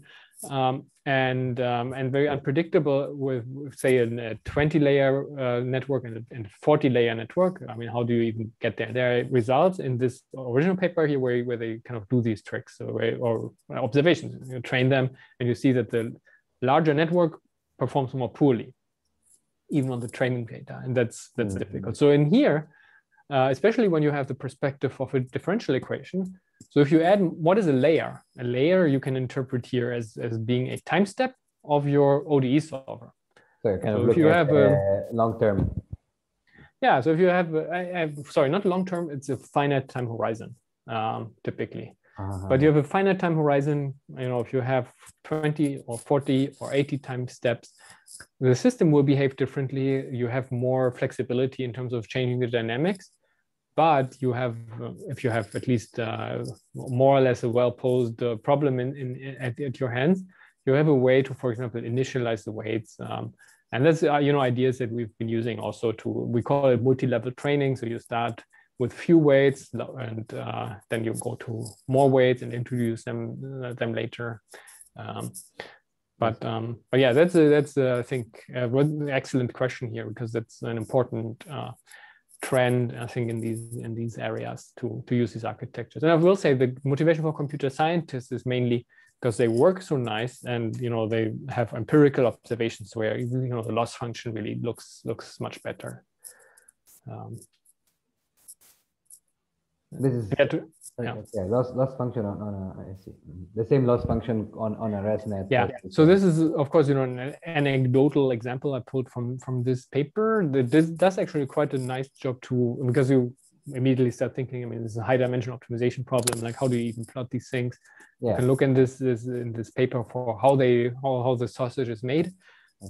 Um, and um, and very unpredictable with, say, a 20 layer uh, network and a, 40 layer network. I mean, how do you even get there? There are results in this original paper here where, where they kind of do these tricks or, or observations. You train them and you see that the larger network performs more poorly even on the training data, and that's that's mm-hmm. difficult. So in here, uh, especially when you have the perspective of a differential equation. So if you add what is a layer, a layer you can interpret here as as being a time step of your ODE solver.
So, so if you have a long term.
Yeah, so if you have, I have sorry, not long term, it's a finite time horizon um, typically. Uh-huh. But you have a finite time horizon. You know, if you have 20 or 40 or 80 time steps, the system will behave differently. You have more flexibility in terms of changing the dynamics, but you have, if you have at least uh, more or less a well-posed uh, problem in, in at, at, your hands, you have a way to, for example, initialize the weights. Um, and that's uh, you know ideas that we've been using also to we call it multi-level training. So you start with few weights and uh, then you go to more weights and introduce them uh, them later. Um, but um, but yeah, that's a, that's a, I think an excellent question here because that's an important uh, trend I think in these in these areas to to use these architectures. And I will say the motivation for computer scientists is mainly because they work so nice and you know they have empirical observations where you know the loss function really looks looks much better. Um,
this is yeah, yeah. loss loss function on, on a I see. the same loss function on on a ResNet.
Yeah. So this is of course you know an anecdotal example I pulled from from this paper. This does actually quite a nice job to because you immediately start thinking. I mean, this is a high dimension optimization problem. Like how do you even plot these things? Yeah. You can look in this, this in this paper for how they how how the sausage is made.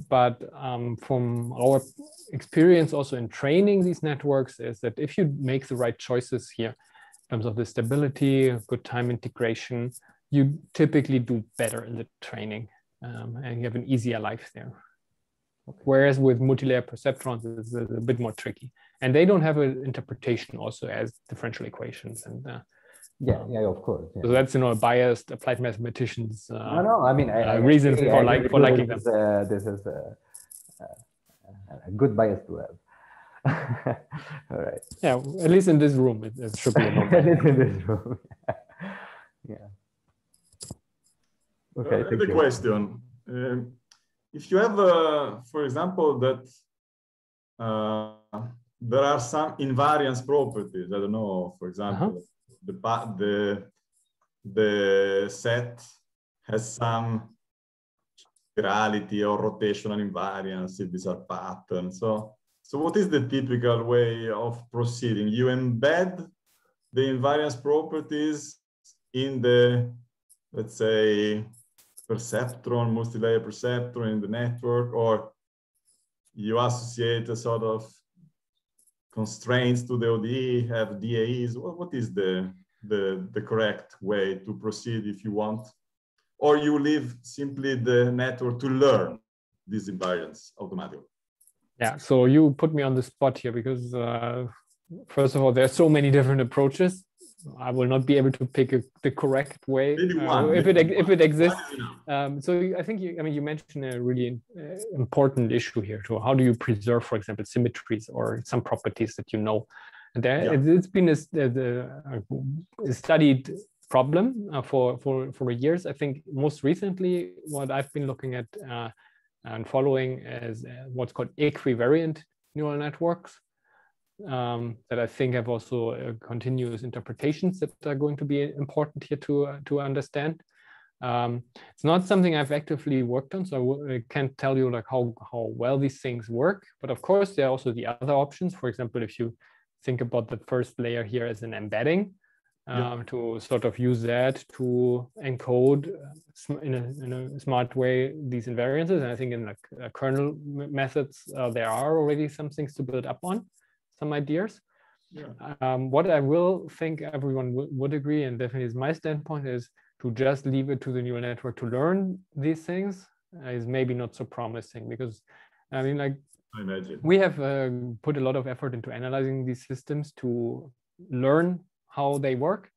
But um, from our experience also in training these networks is that if you make the right choices here, terms of the stability, good time integration, you typically do better in the training um, and you have an easier life there. Whereas with multi-layer perceptrons, it's a, a, bit more tricky. And they don't have an interpretation also as differential equations. And uh,
yeah, yeah, of course. Yeah.
So that's you know a biased applied mathematicians. Uh,
no, no, I mean I, uh,
reasons I, for like for liking
them. Uh, this is a, a, good bias to have. All right.
Yeah, at least in this room, it, it should be.
at least in this room. yeah.
Okay. Uh, the question: um, If you have, uh, for example, that uh, there are some invariance properties. I don't know. For example, -huh. the the the set has some chirality or rotational invariance if these are patterns. So so what is the typical way of proceeding? You embed the invariance properties in the, let's say, perceptron, multi-layer perceptron in the network, or you associate a sort of constraints to the ODE, have DAEs. What, is the the, the correct way to proceed if you want, or you leave simply the network to learn these invariants automatically.
Yeah, so you put me on the spot here because uh, first of all, there are so many different approaches. I will not be able to pick a, the correct way
uh,
if it if it exists. Um, so I think you, I mean you mentioned a really uh, important issue here. So how do you preserve, for example, symmetries or some properties that you know? And there, yeah. it's been a, a, a studied problem uh, for for for years. I think most recently, what I've been looking at uh, and following is uh, what's called equivariant neural networks um, that I think have also uh, continuous interpretations that are going to be important here to, uh, to understand. Um, it's not something I've actively worked on, so I can't tell you like how, how well these things work. But of course, there are also the other options. For example, if you think about the first layer here as an embedding, um, yeah. to sort of use that to encode in a, in a, smart way these invariances. And I think in like uh, kernel methods, uh, there are already some things to build up on some ideas. Yeah. Um, what I will think everyone would agree, and definitely is my standpoint, is to just leave it to the neural network to learn these things is maybe not so promising because I mean, like,
I imagine
we have uh, put a lot of effort into analyzing these systems to learn how they work.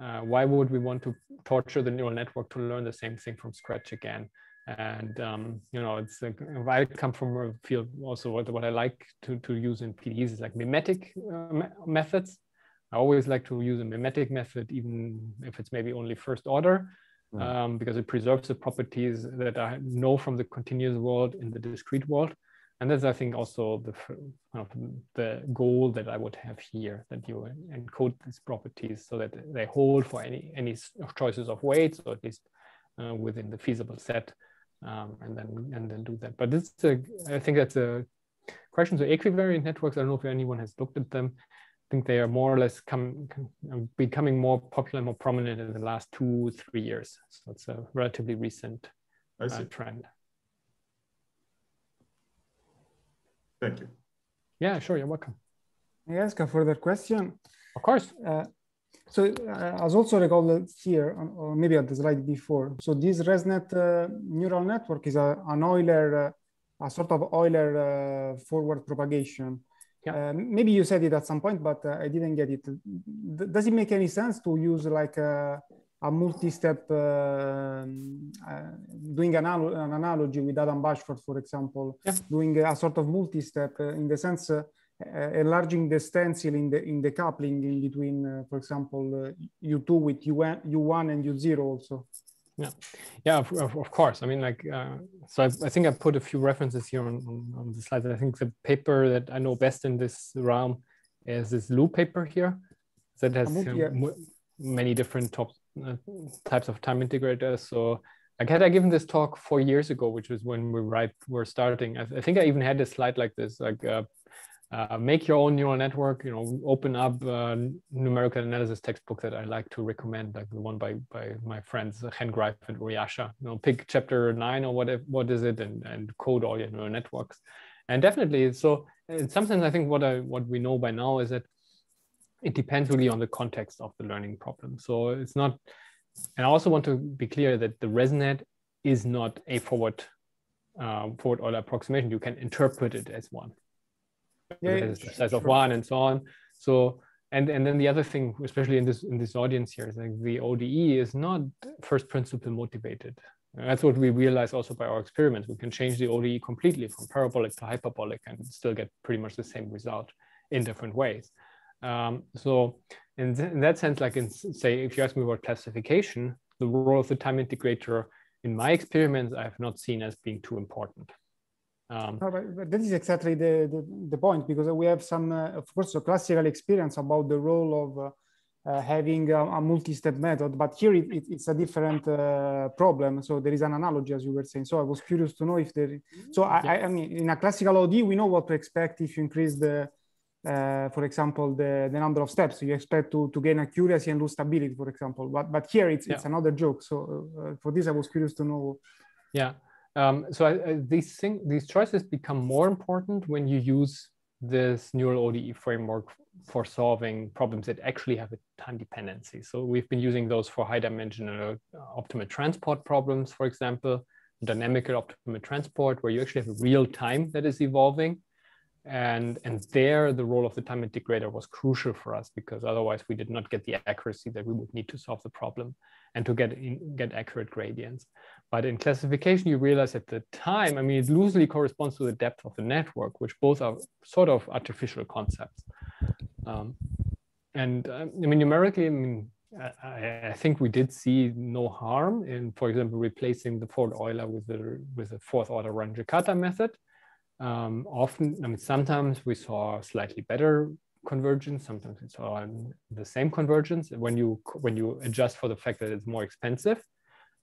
Uh, why would we want to torture the neural network to learn the same thing from scratch again? and um, you know it's like I come from a field also what, what I like to, to use in PDEs is like mimetic uh, me methods. I always like to use a mimetic method even if it's maybe only first order mm. um, because it preserves the properties that I know from the continuous world in the discrete world. And that's I think also the kind of the goal that I would have here that you encode these properties so that they hold for any any choices of weights or at least uh, within the feasible set um, and then and then do that. But this is a, I think that's a question. So equivariant networks. I don't know if anyone has looked at them. I think they are more or less come, becoming more popular, more prominent in the last two three years. So it's a relatively recent uh, trend.
Thank you.
Yeah, sure. You're welcome.
May I ask a further question?
Of course.
Uh, so uh, as also recalled here, or maybe at the slide before, so this ResNet uh, neural network is a, an Euler, uh, a sort of Euler uh, forward propagation. Yeah. Uh, maybe you said it at some point, but uh, I didn't get it. does it make any sense to use like a, a multi-step, doing an, an, analogy with Adam Bashforth, for example, yeah. doing a sort of multi-step in the sense uh, enlarging the stencil in the in the coupling in between, uh, for example, U2 uh, with U1, U1 and U0 also.
Yeah, yeah, of, of course. I mean, like, uh, so I, I, think I put a few references here on, on, on, the slide. I think the paper that I know best in this realm is this Lu paper here that has yeah. many different top, uh, types of time integrators. So like had I given this talk four years ago, which was when we right were starting, I, I think I even had a slide like this, like uh, uh, make your own neural network you know open up uh, numerical analysis textbook that i like to recommend like the one by by my friends Chen Greif and Uri Ascher. you know pick chapter nine or whatever what is it and and code all your neural networks and definitely so sometimes i think what i what we know by now is that it depends really on the context of the learning problem so it's not and i also want to be clear that the resnet is not a forward uh, forward Euler approximation you can interpret it as one yeah, the size of one and so on. So and and then the other thing, especially in this in this audience here, is like the ODE is not first principle motivated. that's what we realize also by our experiments. We can change the ODE completely from parabolic to hyperbolic and still get pretty much the same result in different ways. Um, so in, th in that sense, like in say, if you ask me about classification, the role of the time integrator in my experiments, I have not seen as being too important.
Um, no, but, but that is exactly the, the, the, point because we have some, uh, of course, a classical experience about the role of uh, uh, having a, a multi-step method, but here it, it, it's a different uh, problem. So there is an analogy, as you were saying. So I was curious to know if there. So I, yeah. I, I, mean, in a classical OD, we know what to expect if you increase the, uh, for example, the, the number of steps. So you expect to, to gain accuracy and lose stability, for example. But but here it's yeah. it's another joke. So uh, for this, I was curious to know.
Yeah. Um, so I, I, these thing, these choices become more important when you use this neural ODE framework for solving problems that actually have a time dependency. So we've been using those for high dimensional uh, optimal transport problems, for example, dynamical optimal transport, where you actually have a real time that is evolving. And, and there, the role of the time integrator was crucial for us because otherwise we did not get the accuracy that we would need to solve the problem and to get, in, get accurate gradients. But in classification, you realize at the time, I mean, it loosely corresponds to the depth of the network, which both are sort of artificial concepts. Um, and uh, I mean, numerically, I mean, I, I, think we did see no harm in, for example, replacing the forward Euler with the with the fourth order Runge-Kutta method. Um, often, I mean, sometimes we saw slightly better convergence. Sometimes we saw the same convergence when you when you adjust for the fact that it's more expensive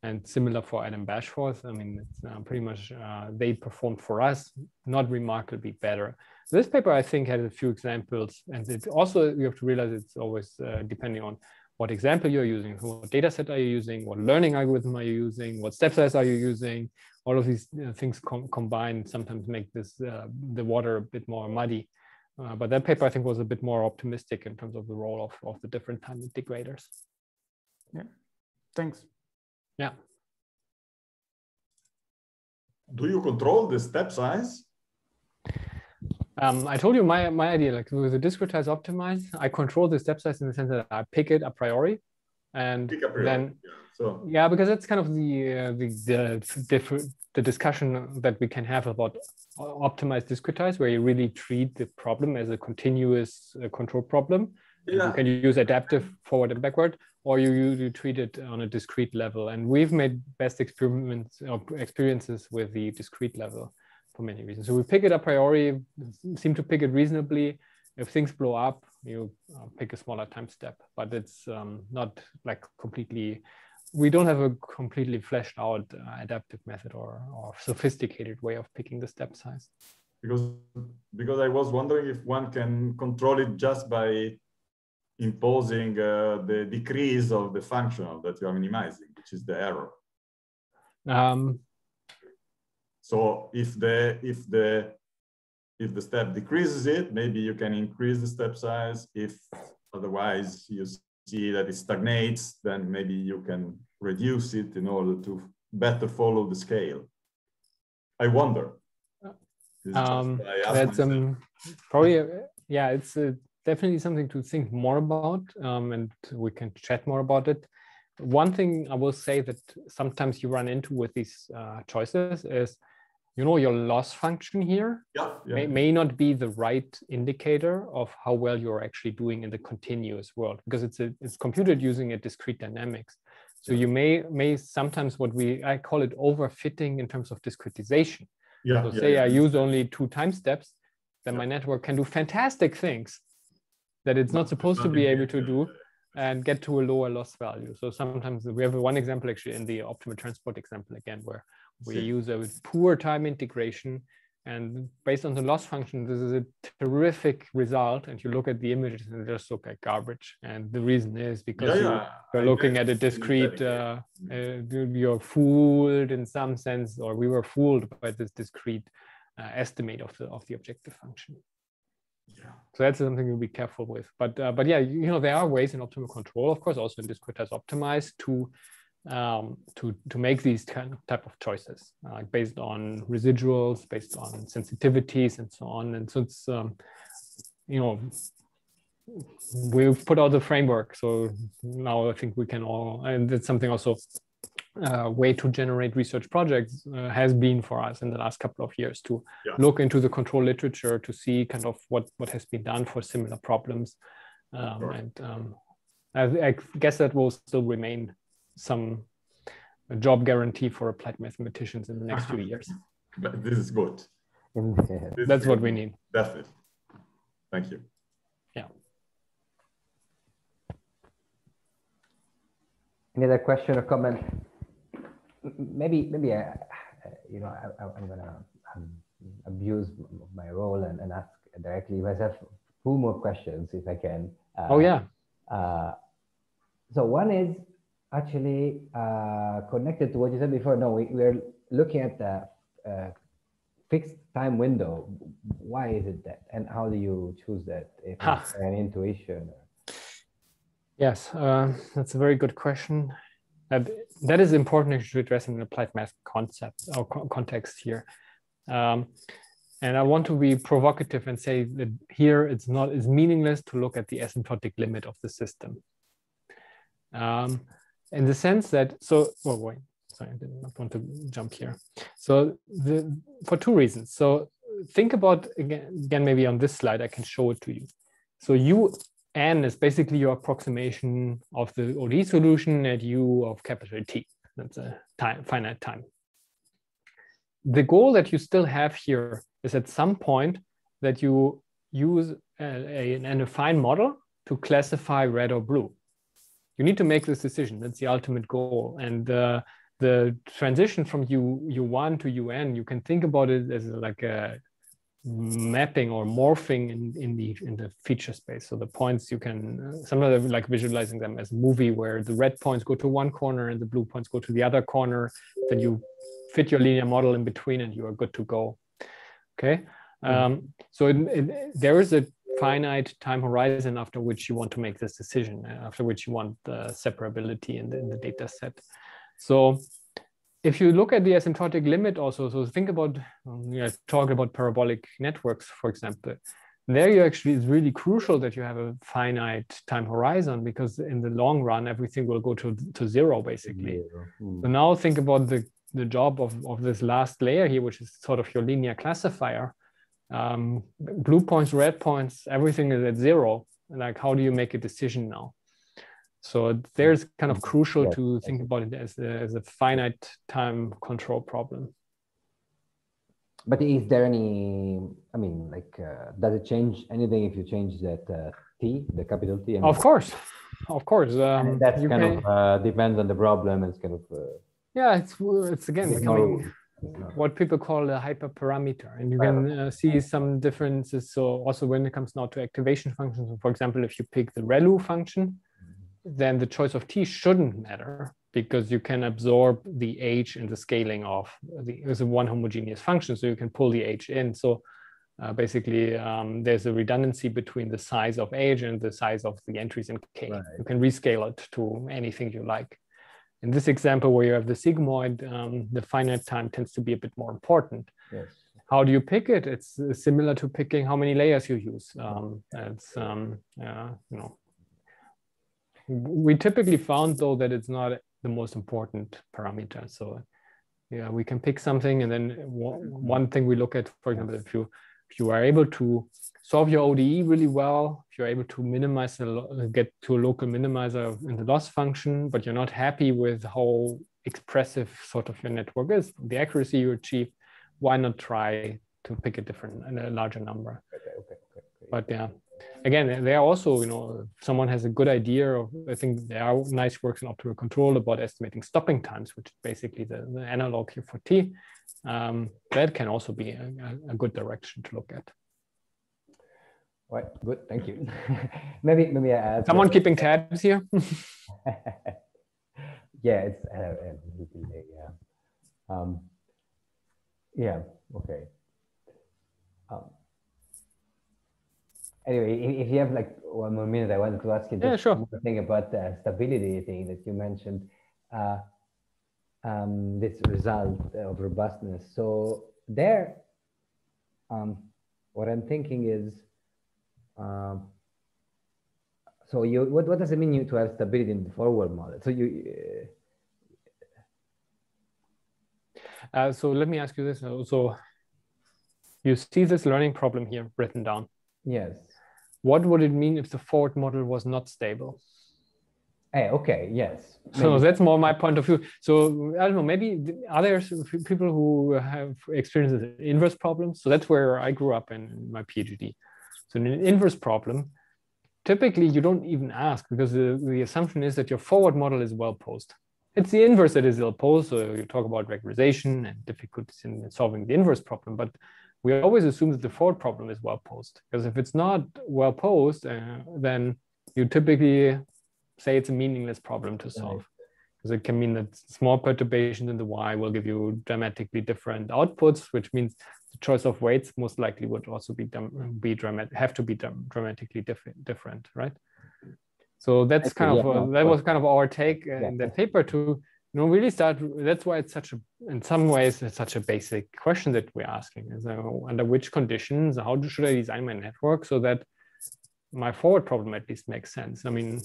and similar for Adam Bashforth. I mean, it's uh, pretty much uh, they performed for us not remarkably better. This paper, I think, had a few examples, and it also you have to realize it's always uh, depending on what example you're using, what data set are you using, what learning algorithm are you using, what step size are you using. All of these uh, things com combined sometimes make this uh, the water a bit more muddy. Uh, but that paper, I think, was a bit more optimistic in terms of the role of, of the different time integrators.
Yeah, thanks.
Yeah.
Do you control the step size?
Um, I told you my, my idea, like with the discretize optimize, I control the step size in the sense that I pick it a priori. And a priori. then, yeah. So. yeah, because that's kind of the, uh, the, the, different, the discussion that we can have about optimized discretize, where you really treat the problem as a continuous uh, control problem. Yeah. You can use adaptive forward and backward, or you, you treat it on a discrete level. And we've made best experiments or experiences with the discrete level for many reasons. So we pick it a priori, seem to pick it reasonably. If things blow up, you uh, pick a smaller time step, but it's um, not like completely, we don't have a completely fleshed out uh, adaptive method or, or sophisticated way of picking the step size.
Because, because I was wondering if one can control it just by imposing uh, the decrease of the functional that you are minimizing, which is the error.
Um,
so if the if the if the step decreases it, maybe you can increase the step size. If otherwise you see that it stagnates, then maybe you can reduce it in order to better follow the scale. I wonder.
Um, that's um, probably, yeah, it's uh, definitely something to think more about um, and we can chat more about it. One thing I will say that sometimes you run into with these uh, choices is, you know, your loss function here
yeah, yeah.
May, may not be the right indicator of how well you're actually doing in the continuous world because it's a, it's computed using a discrete dynamics. So you may may sometimes what we I call it overfitting in terms of discretization.
Yeah,
so say I use only two time steps, then my network can do fantastic things that it's not supposed to be able to do and get to a lower loss value. So sometimes we have one example actually in the optimal transport example again, where we use a poor time integration and based on the loss function, this is a terrific result. And you look at the images and they just look like garbage. And the reason is because yeah, yeah. you're looking at a discrete, uh, uh, you're fooled in some sense, or we were fooled by this discrete uh, estimate of the, of the objective function.
Yeah.
So that's something you'll be careful with. But uh, but yeah, you know there are ways in optimal control, of course, also in discretize optimize to um, to to make these kind of type of choices, uh, based on residuals, based on sensitivities, and so on. And so it's um, you know we've put out the framework, so now I think we can all, and that's something also uh, way to generate research projects uh, has been for us in the last couple of years to yeah. look into the control literature to see kind of what what has been done for similar problems um, sure. and um, I, I, guess that will still remain some job guarantee for applied mathematicians in the next few years.
But this is good.
This that's is what we need.
That's it. thank you.
Yeah.
Any other question or comment? Maybe maybe I, you know I, am gonna um, abuse my role and, and ask directly myself two more questions if I can.
Uh, oh yeah.
Uh, so one is actually uh, connected to what you said before. No, we, we're looking at the uh, fixed time window. why is it that? And how do you choose that? If it's an intuition? Or...
Yes, uh, that's a very good question. That, that is important to address in an applied math concept or co context here. Um, and I want to be provocative and say that here it's not it's meaningless to look at the asymptotic limit of the system. Um, in the sense that so well wait sorry I did not want to jump here. So the for two reasons. So think about again, again maybe on this slide I can show it to you. So u n is basically your approximation of the ODE solution at u of capital T. That's a time finite time. The goal that you still have here is at some point that you use a, a, an affine model to classify red or blue. You need to make this decision. That's the ultimate goal. And uh, the transition from U, U1 to UN, you can think about it as like a mapping or morphing in, in the in the feature space. So the points you can uh, some of them like visualizing them as a movie where the red points go to one corner and the blue points go to the other corner. Then you fit your linear model in between and you are good to go. Okay. Hmm. Um, so it, it, there is a finite time horizon after which you want to make this decision, uh, after which you want the separability in the, in the data set. So if you look at the asymptotic limit also, so think about, um, you know, talk about parabolic networks, for example, there you actually, it's really crucial that you have a finite time horizon because in the long run, everything will go to, to zero basically. Mm. So now think about the, the job of, of this last layer here, which is sort of your linear classifier. Um, blue points, red points, everything is at zero. Like, how do you make a decision now? So there's kind of crucial yeah. to think about it as a, as a finite time control problem.
But is there any, I mean, like, uh, does it change anything if you change that uh, T, the capital T?
I mean, of course, of course. Um,
that's kind can, of uh, depends on the problem. It's kind of. Uh,
yeah, it's it's again becoming what people call a hyperparameter, and you can uh, see some differences. So also when it comes now to activation functions, for example, if you pick the ReLU function, then the choice of t shouldn't matter because you can absorb the h in the scaling of the it's a one homogeneous function so you can pull the h in. So uh, basically um, there's a redundancy between the size of h and the size of the entries in k. Right. you can rescale it to anything you like in this example where you have the sigmoid um, the finite time tends to be a bit more important.
Yes.
How do you pick it? It's similar to picking how many layers you use. Um, it's um, uh, you know. We typically found though that it's not the most important parameter. So yeah, we can pick something and then one thing we look at, for example, if you if you are able to solve your ODE really well, if you're able to minimize the get to a local minimizer in the loss function, but you're not happy with how expressive sort of your network is, the accuracy you achieve, why not try to pick a different and a larger number? Okay, okay, okay, but yeah, again, there are also, you know, someone has a good idea of, I think there are nice works in optimal control about estimating stopping times, which is basically the, the analog here for T. Um, that can also be a, a, good direction to look at.
Right, good, thank you. maybe, maybe I add.
Someone keeping tabs here?
yeah, it's, uh, yeah. Um, yeah, okay. Um, anyway, if you have like one more minute, I wanted to ask you just
yeah, sure.
one thing about the stability thing that you mentioned. Uh, um, this result of robustness. So there, um, what I'm thinking is, um, so you what, what does it mean you to have stability in the forward model? So you.
Uh, uh so let me ask you this. So you see this learning problem here written down.
Yes
what would it mean if the forward model was not stable?
Hey, okay, yes.
Maybe. So that's more my point of view. So I don't know, maybe others, people who have experienced inverse problems. So that's where I grew up in my PhD. So in an inverse problem, typically you don't even ask because the, the assumption is that your forward model is well posed. It's the inverse that is ill posed. So you talk about regularization and difficulties in solving the inverse problem, but we always assume that the forward problem is well posed because if it's not well posed, uh, then you typically say it's a meaningless problem to solve because it can mean that small perturbations in the y will give you dramatically different outputs, which means the choice of weights most likely would also be be dramatic have to be dramatically different different right? So that's kind of a, that was kind of our take yeah. in the paper to you know really start that's why it's such a in some ways it's such a basic question that we're asking is uh, under which conditions how should i design my network so that my forward problem at least makes sense? I mean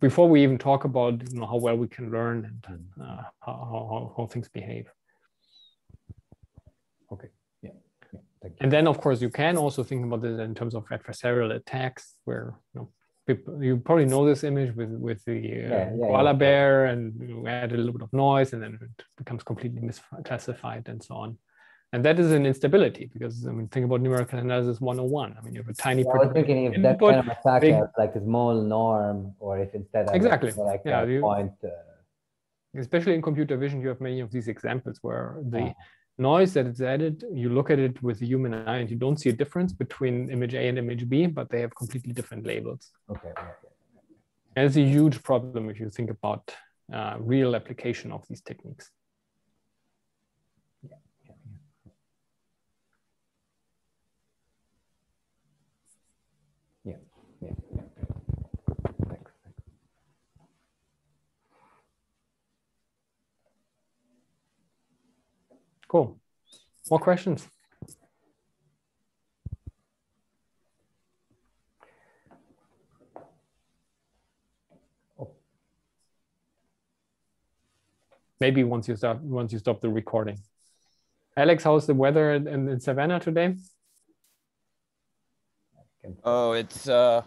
before we even talk about you know, how well we can learn and uh, how, how, how things behave
okay yeah, yeah
and then of course you can also think about this in terms of adversarial attacks where you know people, you probably know this image with with the uh, yeah, yeah, koala yeah. bear and you add a little bit of noise and then it becomes completely misclassified and so on. And that is an instability because I mean think about numerical analysis 101 I mean you have a tiny
yeah, I was thinking if that kind of attack big, has like a small norm or if instead
exactly.
like
yeah,
you, point uh,
especially in computer vision you have many of these examples where the noise that is added, you look at it with the human eye and you don't see a difference between image A and image B, but they have completely different labels.
Okay.
And it's a huge problem if you think about uh, real application of these techniques. Cool. More questions? Maybe once you stop once you stop the recording. Alex, how's the weather in, in Savannah today?
Oh, it's uh